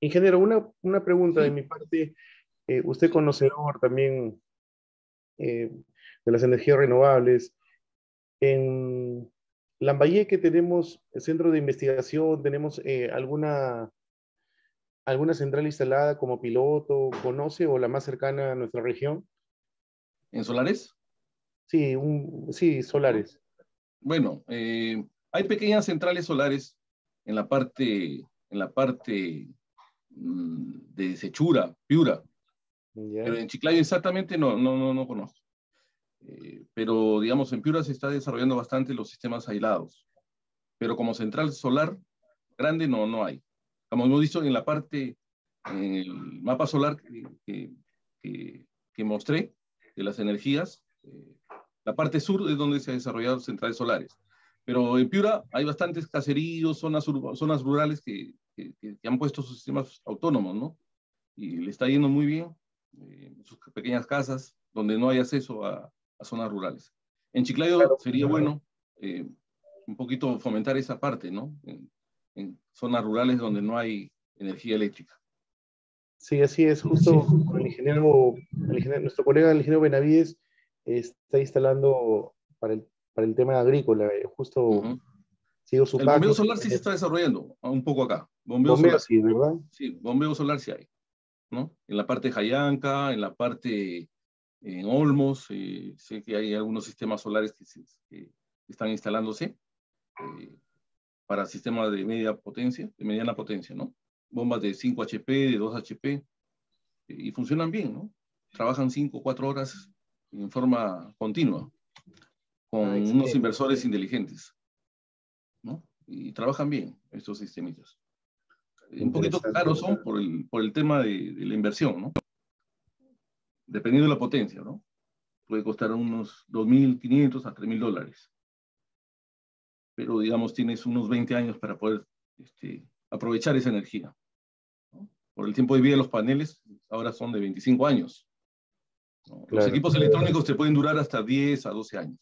Ingeniero, una, una pregunta de mi parte. Eh, usted conocedor también eh, de las energías renovables. En, Lambayeque tenemos el centro de investigación, tenemos eh, alguna, alguna central instalada como piloto, conoce o la más cercana a nuestra región. ¿En solares? Sí, un, sí, solares. Bueno, eh, hay pequeñas centrales solares en la parte, en la parte mm, de Sechura, Piura. Pero en Chiclayo exactamente no, no, no, no conozco. Eh, pero digamos, en Piura se está desarrollando bastante los sistemas aislados. Pero como central solar grande no, no hay. Como hemos visto en la parte, en el mapa solar que, que, que mostré de las energías, eh, la parte sur es donde se han desarrollado centrales solares. Pero en Piura hay bastantes caseríos, zonas, zonas rurales que, que, han puesto sus sistemas autónomos, ¿no? Y le está yendo muy bien eh, sus pequeñas casas donde no hay acceso a, a zonas rurales. En Chiclayo sería bueno eh, un poquito fomentar esa parte, ¿no? En, en, zonas rurales donde no hay energía eléctrica. Sí, así es. Justo el ingeniero, el ingeniero, nuestro colega el ingeniero Benavides está instalando para el, para el tema agrícola, eh, justo sigo su El bombeo solar sí se está desarrollando, un poco acá. Bombeo, solar. sí, ¿verdad? Sí, bombeo solar sí hay, ¿no? En la parte de Jayanca, en la parte en Olmos, eh, sé que hay algunos sistemas solares que, que están instalándose eh, para sistemas de media potencia, de mediana potencia, ¿no? Bombas de 5 HP, de 2 HP, y funcionan bien, ¿no? Trabajan 5 o 4 horas en forma continua, con ah, unos inversores inteligentes, ¿no? Y trabajan bien estos sistemitas. Un poquito caros son por el, por el tema de, de, la inversión, ¿no? Dependiendo de la potencia, ¿no? Puede costar unos 2.500 a 3.000 dólares. Pero, digamos, tienes unos 20 años para poder este, aprovechar esa energía. ¿no? Por el tiempo de vida de los paneles, ahora son de 25 años. Los equipos electrónicos te pueden durar hasta 10 a 12 años.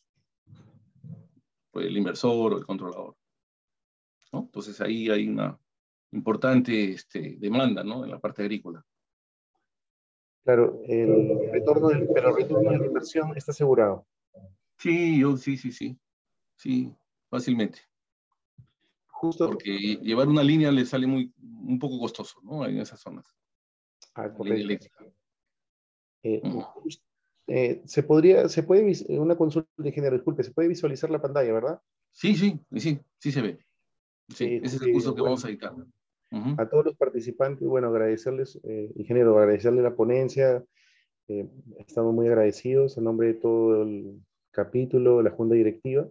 Pues el inversor o el controlador. ¿no? Entonces ahí hay una importante este, demanda ¿no? en la parte agrícola. Claro, el retorno del, pero el retorno de la inversión está asegurado. Sí, yo, sí, sí, sí. Sí, fácilmente. Justo. Porque llevar una línea le sale muy, un poco costoso, ¿no? En esas zonas. Ah, eh, eh, se podría, se puede, una consulta de ingeniero, disculpe, se puede visualizar la pantalla, ¿verdad? Sí, sí, sí, sí se ve. Sí, ese es el curso que vamos a A todos los participantes, bueno, agradecerles, eh, ingeniero, agradecerle la ponencia. estamos muy agradecidos en nombre de todo el capítulo, la junta directiva.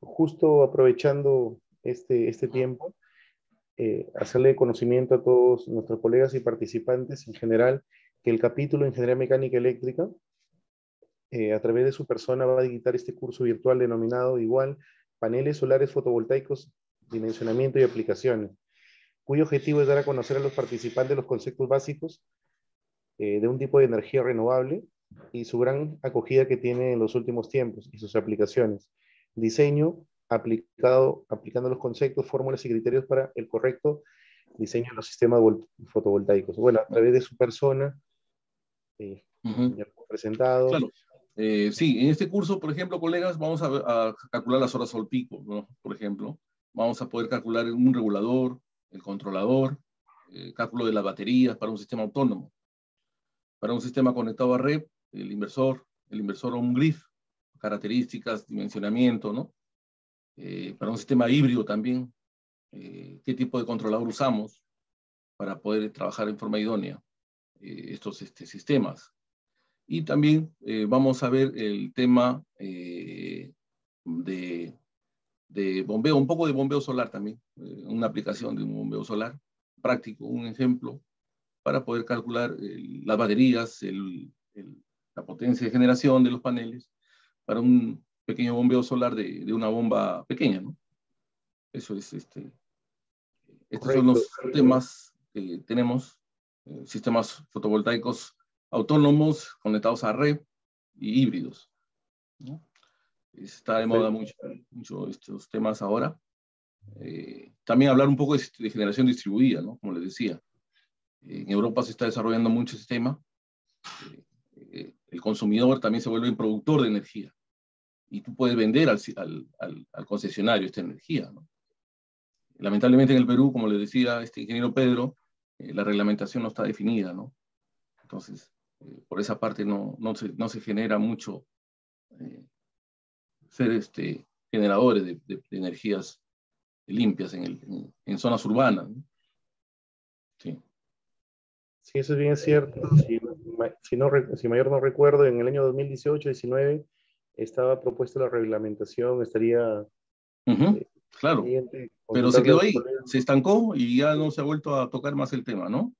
justo aprovechando este, este tiempo, hacerle conocimiento a todos nuestros colegas y participantes en general que el capítulo Ingeniería Mecánica Eléctrica, eh, a través de su persona, va a dictar este curso virtual denominado igual Paneles Solares Fotovoltaicos, Dimensionamiento y Aplicaciones, cuyo objetivo es dar a conocer a los participantes los conceptos básicos eh, de un tipo de energía renovable y su gran acogida que tiene en los últimos tiempos y sus aplicaciones. Diseño aplicado, aplicando los conceptos, fórmulas y criterios para el correcto diseño de los sistemas fotovoltaicos. Bueno, a través de su persona, eh, presentado. Claro. Eh, sí, en este curso, por ejemplo, colegas, vamos a, calcular las horas sol pico, ¿no? por ejemplo. Vamos a poder calcular un regulador, el controlador, el cálculo de las baterías para un sistema autónomo. Para un sistema conectado a red, el inversor, el inversor un grif, características, dimensionamiento, ¿no? Eh, para un sistema híbrido también, eh, qué tipo de controlador usamos para poder trabajar en forma idónea. Eh, estos este, sistemas. Y también vamos a ver el tema de, de, bombeo, un poco de bombeo solar también, una aplicación de un bombeo solar práctico, un ejemplo, para poder calcular las baterías, el, la potencia de generación de los paneles, para un pequeño bombeo solar de, de una bomba pequeña, ¿no? Eso es este. Estos son los temas que tenemos eh, sistemas fotovoltaicos autónomos conectados a red y híbridos. Está de moda mucho, mucho, estos temas ahora. Eh, también hablar un poco de, generación distribuida, ¿no? como les decía. En Europa se está desarrollando mucho ese tema. Eh, el consumidor también se vuelve un productor de energía y tú puedes vender al, al, al concesionario esta energía. ¿no? Lamentablemente en el Perú, como le decía este ingeniero Pedro, eh, la reglamentación no está definida, ¿no? Entonces, eh, por esa parte no, no, se, no se genera mucho eh, ser este, generadores de, de, energías limpias en, el, en, zonas urbanas. Sí. sí, eso es bien cierto. Si, si, no, si mayor no recuerdo, en el año 2018-19 estaba propuesta la reglamentación, estaría... Eh, claro, pero se quedó ahí, se estancó y ya no se ha vuelto a tocar más el tema, ¿no?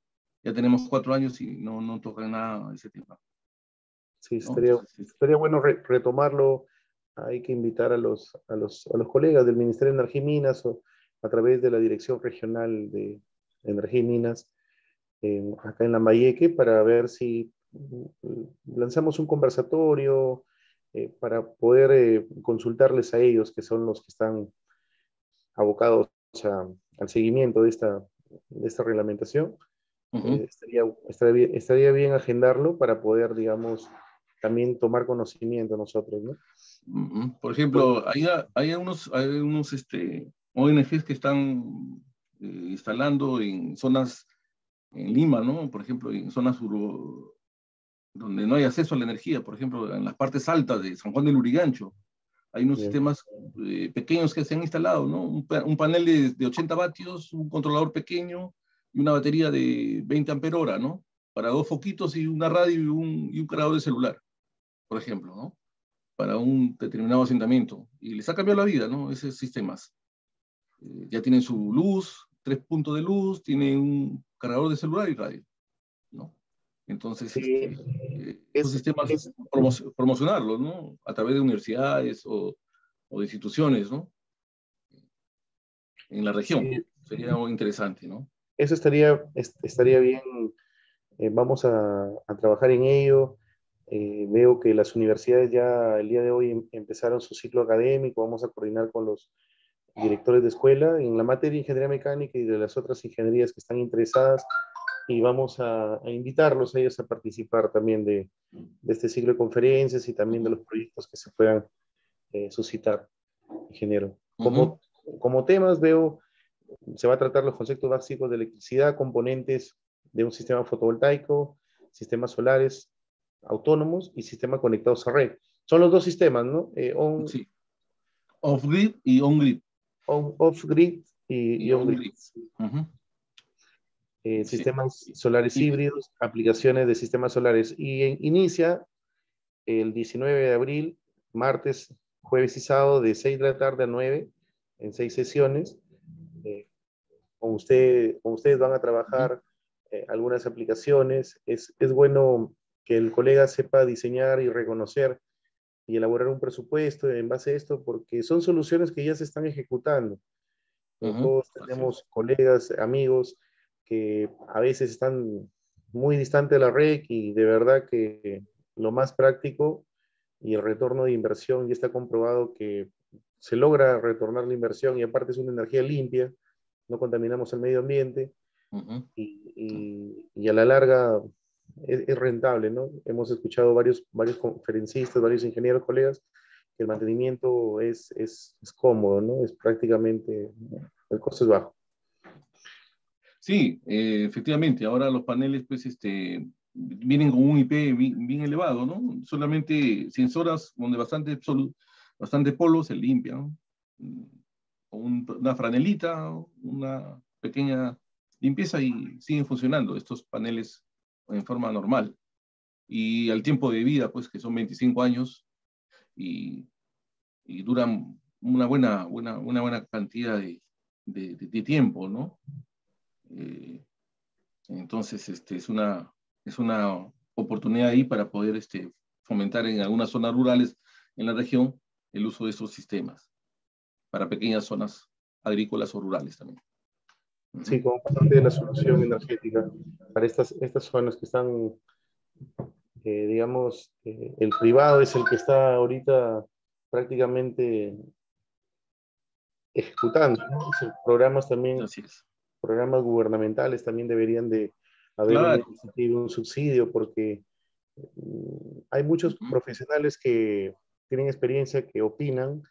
Ya tenemos cuatro años y no, no toca nada ese tema. Sí, estaría, estaría bueno retomarlo. Hay que invitar a los, a, los, a los colegas del Ministerio de Energía y Minas o a través de la Dirección Regional de Energía y Minas acá en Lambayeque para ver si mm, lanzamos un conversatorio eh, para poder eh, consultarles a ellos, que son los que están abocados al seguimiento de esta, de esta reglamentación. Eh, estaría, estaría, estaría, bien agendarlo para poder, digamos, también tomar conocimiento nosotros, ¿no? Por ejemplo, hay, hay unos, hay unos este, ONGs que están eh, instalando en zonas en Lima, ¿no? Por ejemplo, en zonas donde no hay acceso a la energía, por ejemplo, en las partes altas de San Juan del Urigancho, hay unos sistemas eh, pequeños que se han instalado, ¿no? Un, panel de, de, 80 vatios, un controlador pequeño y una batería de 20 ampere hora, ¿no? Para dos foquitos y una radio y un, y un cargador de celular por ejemplo, ¿no? Para un determinado asentamiento. Y les ha cambiado la vida, ¿no? Esos sistemas. Eh, ya tienen su luz, tres puntos de luz, tienen un cargador de celular y radio, ¿no? Entonces, este, eh, esos sistemas, promocionarlos, ¿no? A través de universidades o, o, de instituciones, ¿no? En la región. Sería algo interesante, ¿no? Eso estaría, estaría bien. Eh, vamos a, a, trabajar en ello. Eh, veo que las universidades ya el día de hoy em, empezaron su ciclo académico, vamos a coordinar con los directores de escuela en la materia de ingeniería mecánica y de las otras ingenierías que están interesadas y vamos a, invitarlos a ellos a participar también de, de, este ciclo de conferencias y también de los proyectos que se puedan eh, suscitar, ingeniero. Como, como temas veo, se va a tratar los conceptos básicos de electricidad, componentes de un sistema fotovoltaico, sistemas solares, autónomos y sistemas conectados a red. Son los dos sistemas, ¿no? Eh, on, sí. Off-grid y on-grid. off-grid y, on-grid. Eh, sistemas solares híbridos, aplicaciones de sistemas solares. Y inicia el 19 de abril, martes, jueves y sábado, de 6 de la tarde a 9, en seis sesiones. Eh, con, usted, con ustedes van a trabajar algunas aplicaciones. Es, es bueno que el colega sepa diseñar y reconocer y elaborar un presupuesto en base a esto, porque son soluciones que ya se están ejecutando. Todos tenemos colegas, amigos que a veces están muy distantes de la red y de verdad que lo más práctico y el retorno de inversión ya está comprobado que se logra retornar la inversión y aparte es una energía limpia, no contaminamos el medio ambiente y, y, a la larga es, rentable, ¿no? Hemos escuchado varios, varios conferencistas, varios ingenieros, colegas, que el mantenimiento es, es, es cómodo, ¿no? Es prácticamente, el costo es bajo. Sí, eh, efectivamente, ahora los paneles, pues, este, vienen con un IP bien, elevado, ¿no? Solamente 100 horas donde bastante, bastante polvo se limpia, ¿no? una franelita, una pequeña limpieza y siguen funcionando estos paneles en forma normal. Y al tiempo de vida, pues que son 25 años y, duran una buena, una, una buena cantidad de, de, tiempo, ¿no? Eh, entonces, este, es, una, es una oportunidad ahí para poder este, fomentar en algunas zonas rurales en la región el uso de estos sistemas para pequeñas zonas agrícolas o rurales también. Sí, como parte de la solución energética para estas, estas zonas que están, eh, digamos, eh, el privado es el que está ahorita prácticamente ejecutando. Programas también, programas gubernamentales también deberían de haber un, subsidio porque mm, hay muchos profesionales que tienen experiencia, que opinan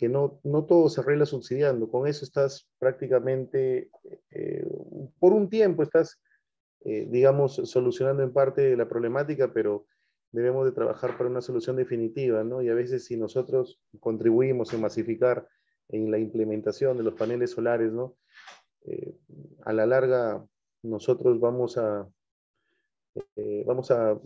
que no, no todo se arregla subsidiando. Con eso estás prácticamente, eh, por un tiempo estás, eh, digamos, solucionando en parte la problemática, pero debemos de trabajar para una solución definitiva, ¿no? Y a veces si nosotros contribuimos en masificar en la implementación de los paneles solares, ¿no? Eh, a la larga, nosotros vamos a, vamos a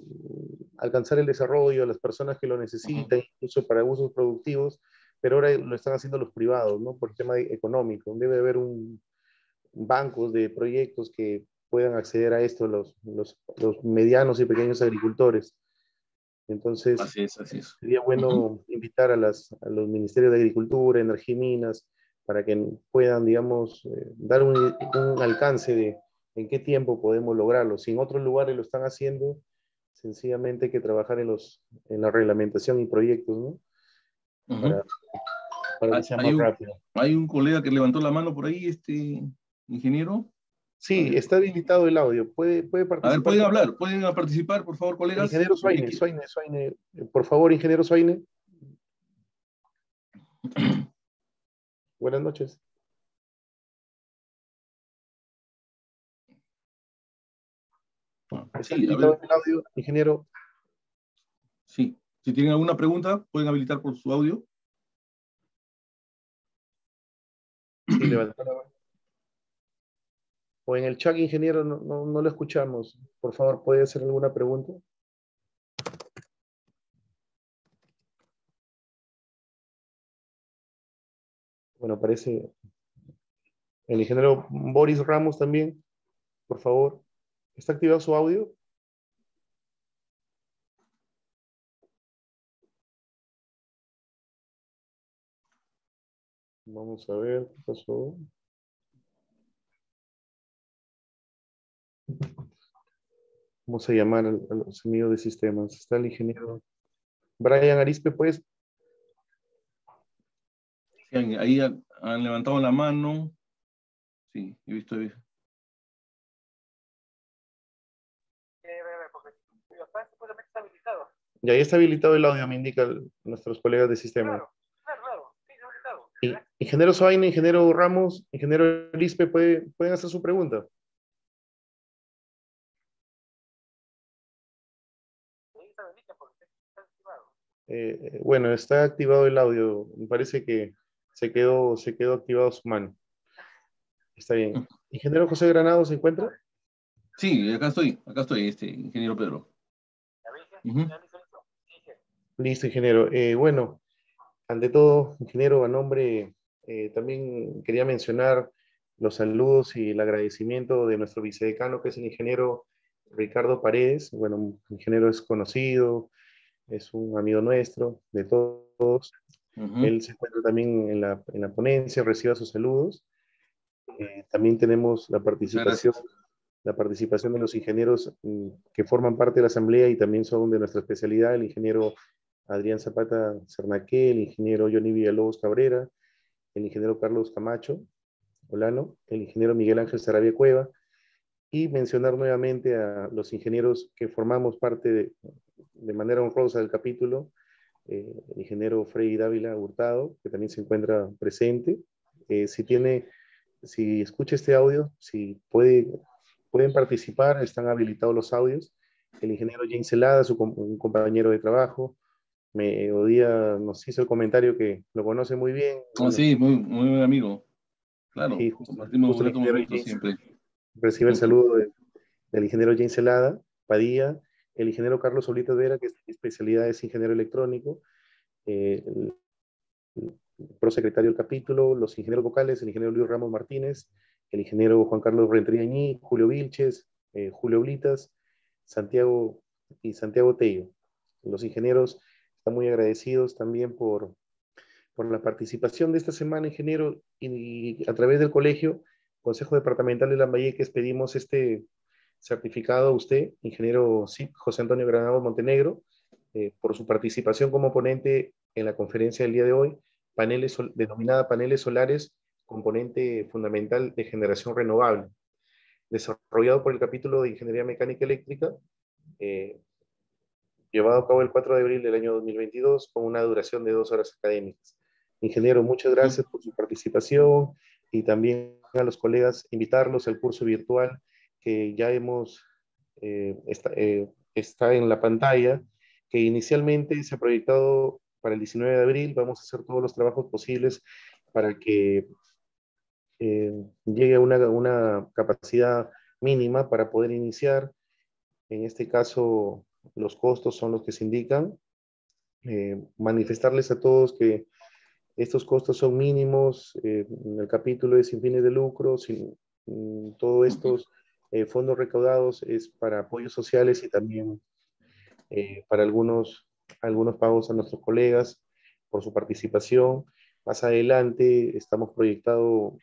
alcanzar el desarrollo a las personas que lo necesitan, incluso para usos productivos, pero ahora lo están haciendo los privados, ¿no? Por el tema económico. Debe haber un bancos de proyectos que puedan acceder a esto los, los, los medianos y pequeños agricultores. Entonces, sería bueno invitar a, las, a, los ministerios de Agricultura, Energía y Minas, para que puedan, digamos, eh, dar un, un, alcance de en qué tiempo podemos lograrlo. Si en otros lugares lo están haciendo, sencillamente hay que trabajar en, los, en la reglamentación y proyectos, ¿no? para, para que sea más rápido. Hay un colega que levantó la mano por ahí, este ingeniero. Sí, está habilitado el audio. Puede, puede participar. A ver, pueden hablar, pueden participar, por favor, colegas. Ingeniero Suaine, Suaine, Suaine. Por favor, ingeniero Suaine. Buenas noches. Sí, el audio, ingeniero. Sí, si tienen alguna pregunta, pueden habilitar por su audio. Sí, levantar la mano o en el chat, ingeniero, no, no, lo escuchamos. Por favor, ¿puede hacer alguna pregunta? Bueno, parece el ingeniero Boris Ramos también, por favor. ¿Está activado su audio? Vamos a ver qué pasó. Vamos a llamar a, los amigos de sistemas. Está el ingeniero Brian Arispe, pues. ahí han, levantado la mano. Sí, he visto. Y ahí está habilitado el audio, me indican nuestros colegas de sistema. Claro. Habilitado. ingeniero Soaine, ingeniero Ramos, ingeniero Arispe, pueden hacer su pregunta. Eh, eh, bueno, está activado el audio. Me parece que se quedó, se quedó activado su mano. Está bien. ¿Ingeniero José Granado se encuentra? Sí, acá estoy, acá estoy, este, ingeniero Pedro. Listo, ingeniero. Eh, bueno, ante todo, ingeniero, a nombre, también quería mencionar los saludos y el agradecimiento de nuestro vicedecano, que es el ingeniero Ricardo Paredes. Bueno, ingeniero es conocido, es un amigo nuestro, de todos. Él se encuentra también en la, en la ponencia, reciba sus saludos. Eh, también tenemos la participación, la participación de los ingenieros mm, que forman parte de la asamblea y también son de nuestra especialidad, el ingeniero Adrián Zapata Cernaque, el ingeniero Johnny Villalobos Cabrera, el ingeniero Carlos Camacho Olano, el ingeniero Miguel Ángel Sarabia Cueva, y mencionar nuevamente a los ingenieros que formamos parte de, de manera honrosa del capítulo, eh, el ingeniero Freddy Dávila Hurtado, que también se encuentra presente. Eh, si tiene, si escucha este audio, si puede, pueden participar, están habilitados los audios. El ingeniero James Celada, su compañero de trabajo, me odia, nos hizo el comentario que lo conoce muy bien. Oh, sí, muy, muy buen amigo. Claro, compartimos siempre. Recibe el saludo del ingeniero James Celada, Padilla, el ingeniero Carlos Solita Vera, que es especialidad es ingeniero electrónico, eh, el, prosecretario del capítulo, los ingenieros vocales, el ingeniero Luis Ramos Martínez, el ingeniero Juan Carlos Rentriañí, Julio Vilches, eh, Julio Blitas, Santiago y Santiago Tello. Los ingenieros están muy agradecidos también por, por la participación de esta semana, ingeniero, y, a través del colegio, Consejo Departamental de Lambayeques, pedimos este, certificado a usted, ingeniero José Antonio Granado Montenegro, eh, por su participación como ponente en la conferencia del día de hoy, paneles, denominada Paneles Solares, componente fundamental de generación renovable, desarrollado por el capítulo de Ingeniería Mecánica Eléctrica, eh, llevado a cabo el 4 de abril del año 2022, con una duración de dos horas académicas. Ingeniero, muchas gracias por su participación y también a los colegas invitarlos al curso virtual que ya hemos, eh, eh, está, en la pantalla, que inicialmente se ha proyectado para el 19 de abril. Vamos a hacer todos los trabajos posibles para que eh, llegue a una, una capacidad mínima para poder iniciar. En este caso, los costos son los que se indican. Eh, manifestarles a todos que estos costos son mínimos. Eh, en el capítulo es sin fines de lucro, sin, mm, todos estos eh, fondos recaudados es para apoyos sociales y también para algunos, algunos pagos a nuestros colegas por su participación. Más adelante estamos proyectado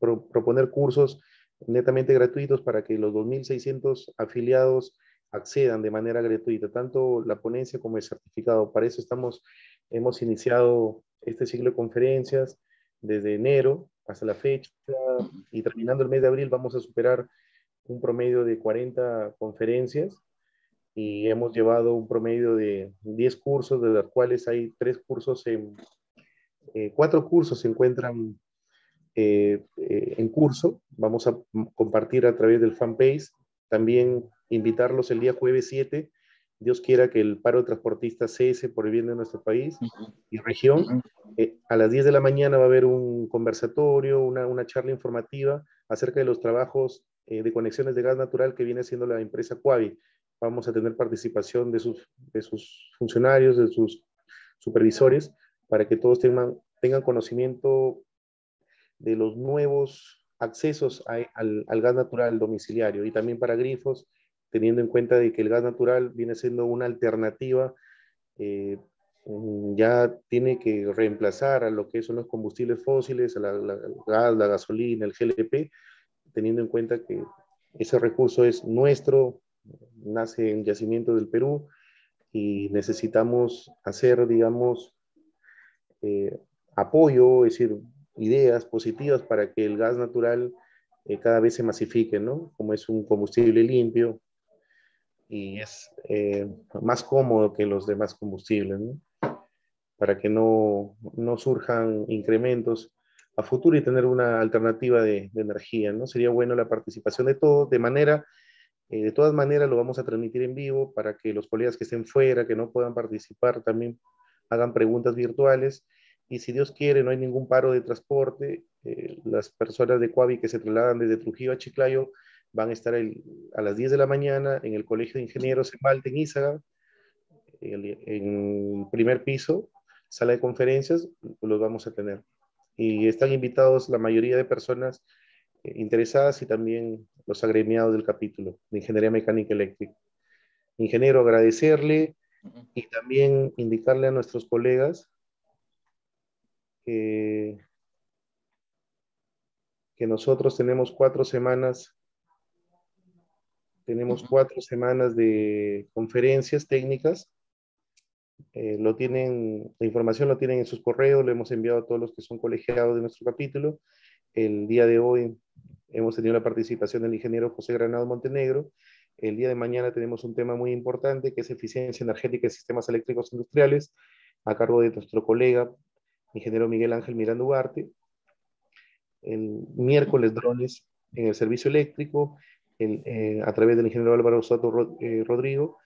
proponer cursos netamente gratuitos para que los 2.600 afiliados accedan de manera gratuita, tanto la ponencia como el certificado. Para eso estamos, hemos iniciado este ciclo de conferencias desde enero hasta la fecha y terminando el mes de abril vamos a superar un promedio de 40 conferencias y hemos llevado un promedio de 10 cursos, de los cuales hay tres cursos en, eh, cuatro cursos se encuentran eh, eh, en curso. Vamos a compartir a través del fanpage. También invitarlos el día jueves 7. Dios quiera que el paro de transportistas cese por el bien de nuestro país y región. Eh, a las 10 de la mañana va a haber un conversatorio, una, una charla informativa acerca de los trabajos de conexiones de gas natural que viene haciendo la empresa Cuavi. Vamos a tener participación de sus, de sus funcionarios, de sus supervisores, para que todos tengan, tengan conocimiento de los nuevos accesos al, gas natural domiciliario y también para grifos, teniendo en cuenta de que el gas natural viene siendo una alternativa, eh, mm, ya tiene que reemplazar a lo que son los combustibles fósiles, la, la, gas, la gasolina, el GLP, teniendo en cuenta que ese recurso es nuestro, nace en yacimiento del Perú y necesitamos hacer, digamos, eh, apoyo, es decir, ideas positivas para que el gas natural eh, cada vez se masifique, ¿no? Como es un combustible limpio y es eh, más cómodo que los demás combustibles, ¿no? Para que no, no surjan incrementos a futuro y tener una alternativa de, de, energía, ¿no? Sería bueno la participación de todos, de manera, eh, de todas maneras lo vamos a transmitir en vivo para que los colegas que estén fuera, que no puedan participar, también hagan preguntas virtuales y si Dios quiere no hay ningún paro de transporte, eh, las personas de Coavi que se trasladan desde Trujillo a Chiclayo van a estar a las 10 de la mañana en el Colegio de Ingenieros en Malte, en Izaga, en el primer piso, sala de conferencias, los vamos a tener. Y están invitados la mayoría de personas eh, interesadas y también los agremiados del capítulo de Ingeniería Mecánica Eléctrica. Ingeniero, agradecerle y también indicarle a nuestros colegas que, nosotros tenemos cuatro semanas, tenemos cuatro semanas de conferencias técnicas. Eh, lo tienen, la información lo tienen en sus correos, lo hemos enviado a todos los que son colegiados de nuestro capítulo. El día de hoy hemos tenido la participación del ingeniero José Granado Montenegro. El día de mañana tenemos un tema muy importante que es eficiencia energética de sistemas eléctricos industriales a cargo de nuestro colega ingeniero Miguel Ángel Miranda Ugarte. El miércoles, drones en el servicio eléctrico, eh, a través del ingeniero Álvaro Soto eh, Rodrigo.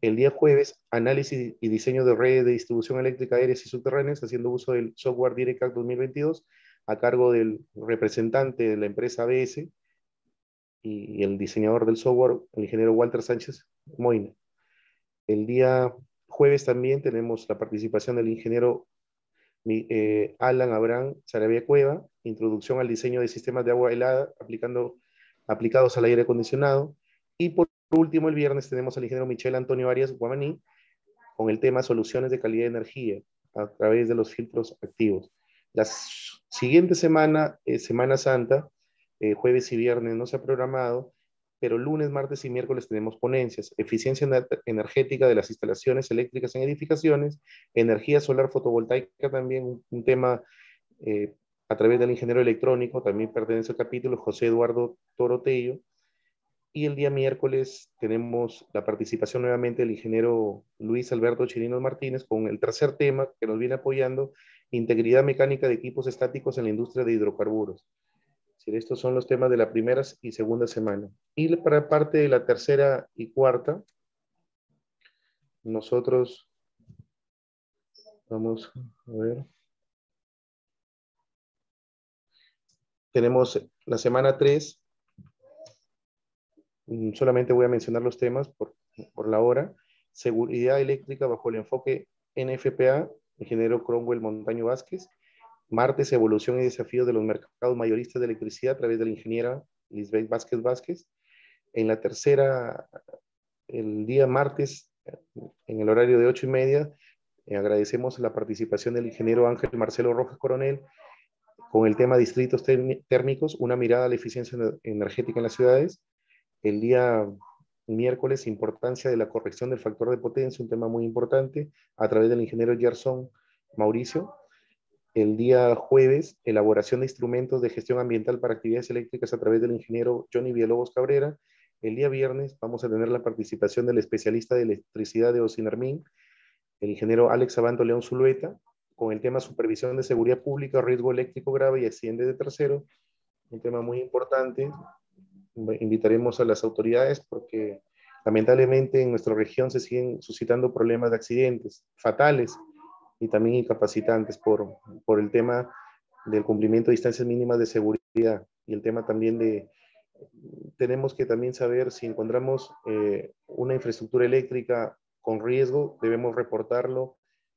El día jueves, análisis y diseño de redes de distribución eléctrica aéreas y subterráneas, haciendo uso del software DirectAct 2022, a cargo del representante de la empresa ABS y, el diseñador del software, el ingeniero Walter Sánchez Moina. El día jueves también tenemos la participación del ingeniero eh, Alan Abraham Sarabia Cueva, Introducción al diseño de sistemas de agua helada aplicando, aplicados al aire acondicionado. Y por último, el viernes tenemos al ingeniero Michel Antonio Arias Guamaní con el tema Soluciones de calidad de energía a través de los filtros activos. La siguiente semana, Semana Santa, eh, jueves y viernes no se ha programado, pero lunes, martes y miércoles tenemos ponencias, eficiencia energética de las instalaciones eléctricas en edificaciones, energía solar fotovoltaica también, un, tema eh, a través del ingeniero electrónico, también pertenece al capítulo José Eduardo Torotello, y el día miércoles tenemos la participación nuevamente del ingeniero Luis Alberto Chirinos Martínez con el tercer tema que nos viene apoyando, integridad mecánica de equipos estáticos en la industria de hidrocarburos. Estos son los temas de la primera y segunda semana. Y para parte de la tercera y cuarta, nosotros vamos a ver. Tenemos la semana 3. Mm, solamente voy a mencionar los temas por, por la hora. Seguridad eléctrica bajo el enfoque NFPA, ingeniero Cromwell Montaño Vázquez. Martes, evolución y desafíos de los mercados mayoristas de electricidad a través de la ingeniera Lisbeth Vázquez Vázquez. En la tercera, el día martes, en el horario de ocho y media, eh, agradecemos la participación del ingeniero Ángel Marcelo Rojas Coronel con el tema distritos térmicos, una mirada a la eficiencia energética en las ciudades. El día miércoles, importancia de la corrección del factor de potencia, un tema muy importante, a través del ingeniero Gerson Mauricio. El día jueves, elaboración de instrumentos de gestión ambiental para actividades eléctricas a través del ingeniero Johnny Villalobos Cabrera. El día viernes vamos a tener la participación del especialista de electricidad de Ocinermin, el ingeniero Alex Abanto León Zulueta, con el tema supervisión de seguridad pública, riesgo eléctrico grave y accidente de tercero. Un tema muy importante. Invitaremos a las autoridades porque lamentablemente en nuestra región se siguen suscitando problemas de accidentes fatales y también incapacitantes por, por el tema del cumplimiento de distancias mínimas de seguridad y el tema también de, tenemos que también saber si encontramos eh, una infraestructura eléctrica con riesgo, debemos reportarlo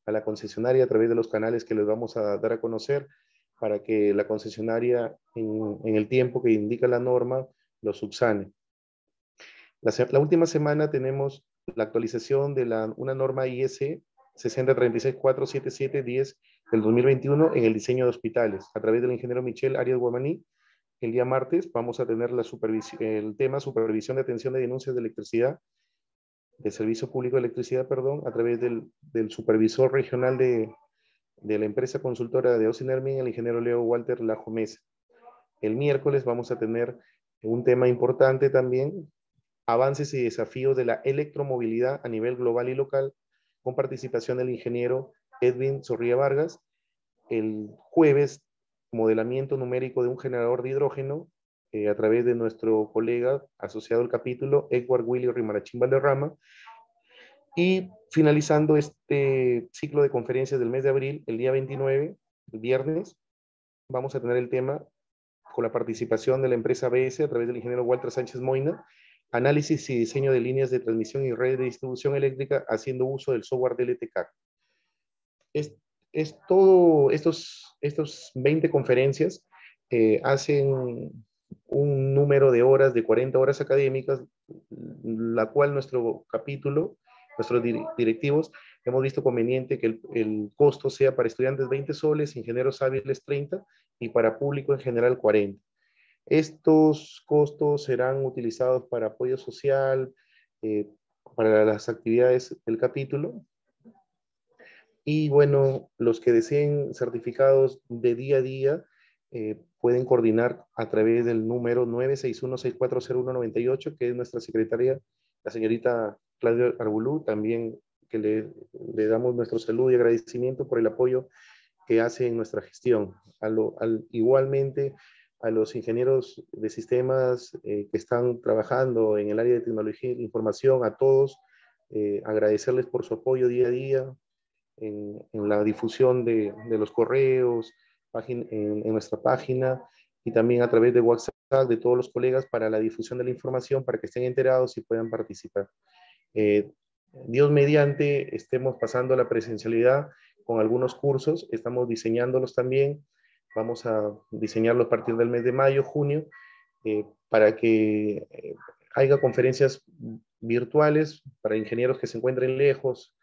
a la concesionaria a través de los canales que les vamos a dar a conocer para que la concesionaria en, el tiempo que indica la norma lo subsane. La, última semana tenemos la actualización de la, una norma IS 603647710 del 2021 en el diseño de hospitales, a través del ingeniero Michel Arias Guamaní. El día martes vamos a tener la el tema supervisión de atención de denuncias de electricidad, de servicio público de electricidad, perdón, a través del, del supervisor regional de, de, la empresa consultora de Ocinermin, el ingeniero Leo Walter Lajo Mesa. El miércoles vamos a tener un tema importante también, avances y desafíos de la electromovilidad a nivel global y local, con participación del ingeniero Edwin Zorrilla Vargas. El jueves, modelamiento numérico de un generador de hidrógeno eh, a través de nuestro colega asociado al capítulo, Edward Willy Rimarachín Valderrama. Y finalizando este ciclo de conferencias del mes de abril, el día 29, el viernes, vamos a tener el tema con la participación de la empresa BS a través del ingeniero Walter Sánchez Moina, análisis y diseño de líneas de transmisión y redes de distribución eléctrica haciendo uso del software DLTK. Es, es todo, estos, estos 20 conferencias eh, hacen un número de horas, de 40 horas académicas, la cual nuestro capítulo, nuestros directivos, hemos visto conveniente que el, costo sea para estudiantes 20 soles, ingenieros hábiles 30 y para público en general 40. Estos costos serán utilizados para apoyo social, eh, para las actividades del capítulo. Y bueno, los que deseen certificados de día a día eh, pueden coordinar a través del número 961-640198, que es nuestra secretaria, la señorita Claudia Arbulú, también que le, le, damos nuestro saludo y agradecimiento por el apoyo que hace en nuestra gestión. al, igualmente, a los ingenieros de sistemas eh, que están trabajando en el área de tecnología e información, a todos, eh, agradecerles por su apoyo día a día en, en la difusión de, de los correos, en, en, nuestra página y también a través de WhatsApp de todos los colegas para la difusión de la información, para que estén enterados y puedan participar. Eh, Dios mediante, estemos pasando a la presencialidad con algunos cursos, estamos diseñándolos también Vamos a diseñarlo a partir del mes de mayo, junio, eh, para que eh, haya conferencias virtuales para ingenieros que se encuentren lejos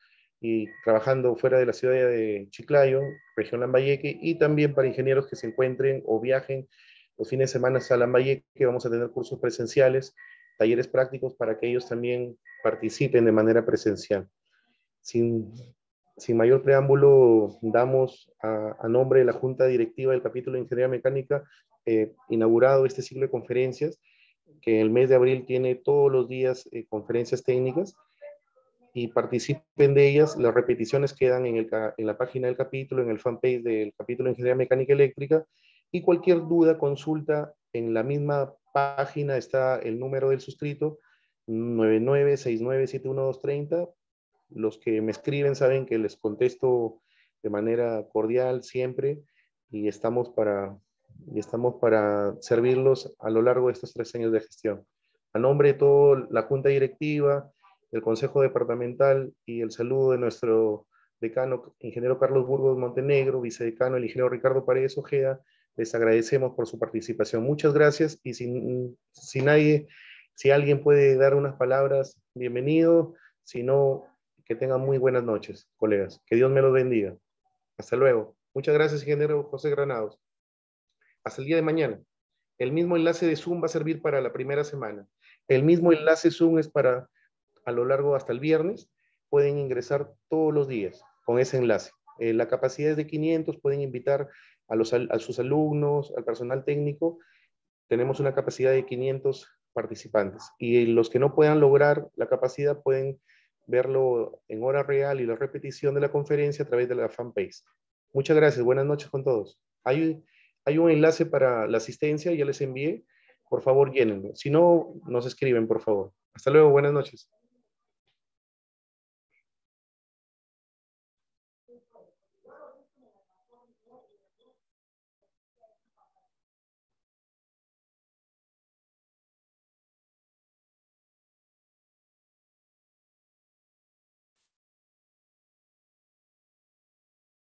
y trabajando fuera de la ciudad de Chiclayo, región Lambayeque, y también para ingenieros que se encuentren o viajen los fines de semana a Lambayeque. Vamos a tener cursos presenciales, talleres prácticos para que ellos también participen de manera presencial. Sin sin mayor preámbulo, damos a, nombre de la Junta Directiva del Capítulo de Ingeniería Mecánica eh, inaugurado este ciclo de conferencias, que el mes de abril tiene todos los días eh, conferencias técnicas y participen de ellas. Las repeticiones quedan en, el, en la página del capítulo, en el fanpage del capítulo de Ingeniería Mecánica Eléctrica y cualquier duda, consulta, en la misma página está el número del suscrito 9969712330 los que me escriben saben que les contesto de manera cordial siempre y estamos para, y estamos para servirlos a lo largo de estos tres años de gestión. A nombre de toda la Junta Directiva, el Consejo Departamental y el saludo de nuestro decano, ingeniero Carlos Burgos Montenegro, vicedecano, el ingeniero Ricardo Paredes Ojeda, les agradecemos por su participación. Muchas gracias y si, si nadie, si alguien puede dar unas palabras, bienvenido. Si no, que tengan muy buenas noches, colegas. Que Dios me los bendiga. Hasta luego. Muchas gracias, ingeniero José Granados. Hasta el día de mañana. El mismo enlace de Zoom va a servir para la primera semana. El mismo enlace Zoom es para a lo largo hasta el viernes. Pueden ingresar todos los días con ese enlace. Eh, la capacidad es de 500, pueden invitar a, los, a sus alumnos, al personal técnico. Tenemos una capacidad de 500 participantes. Y los que no puedan lograr la capacidad pueden verlo en hora real y la repetición de la conferencia a través de la fanpage. Muchas gracias. Buenas noches con todos. Hay, hay un enlace para la asistencia, ya les envié. Por favor, llénenlo. Si no, nos escriben, por favor. Hasta luego. Buenas noches.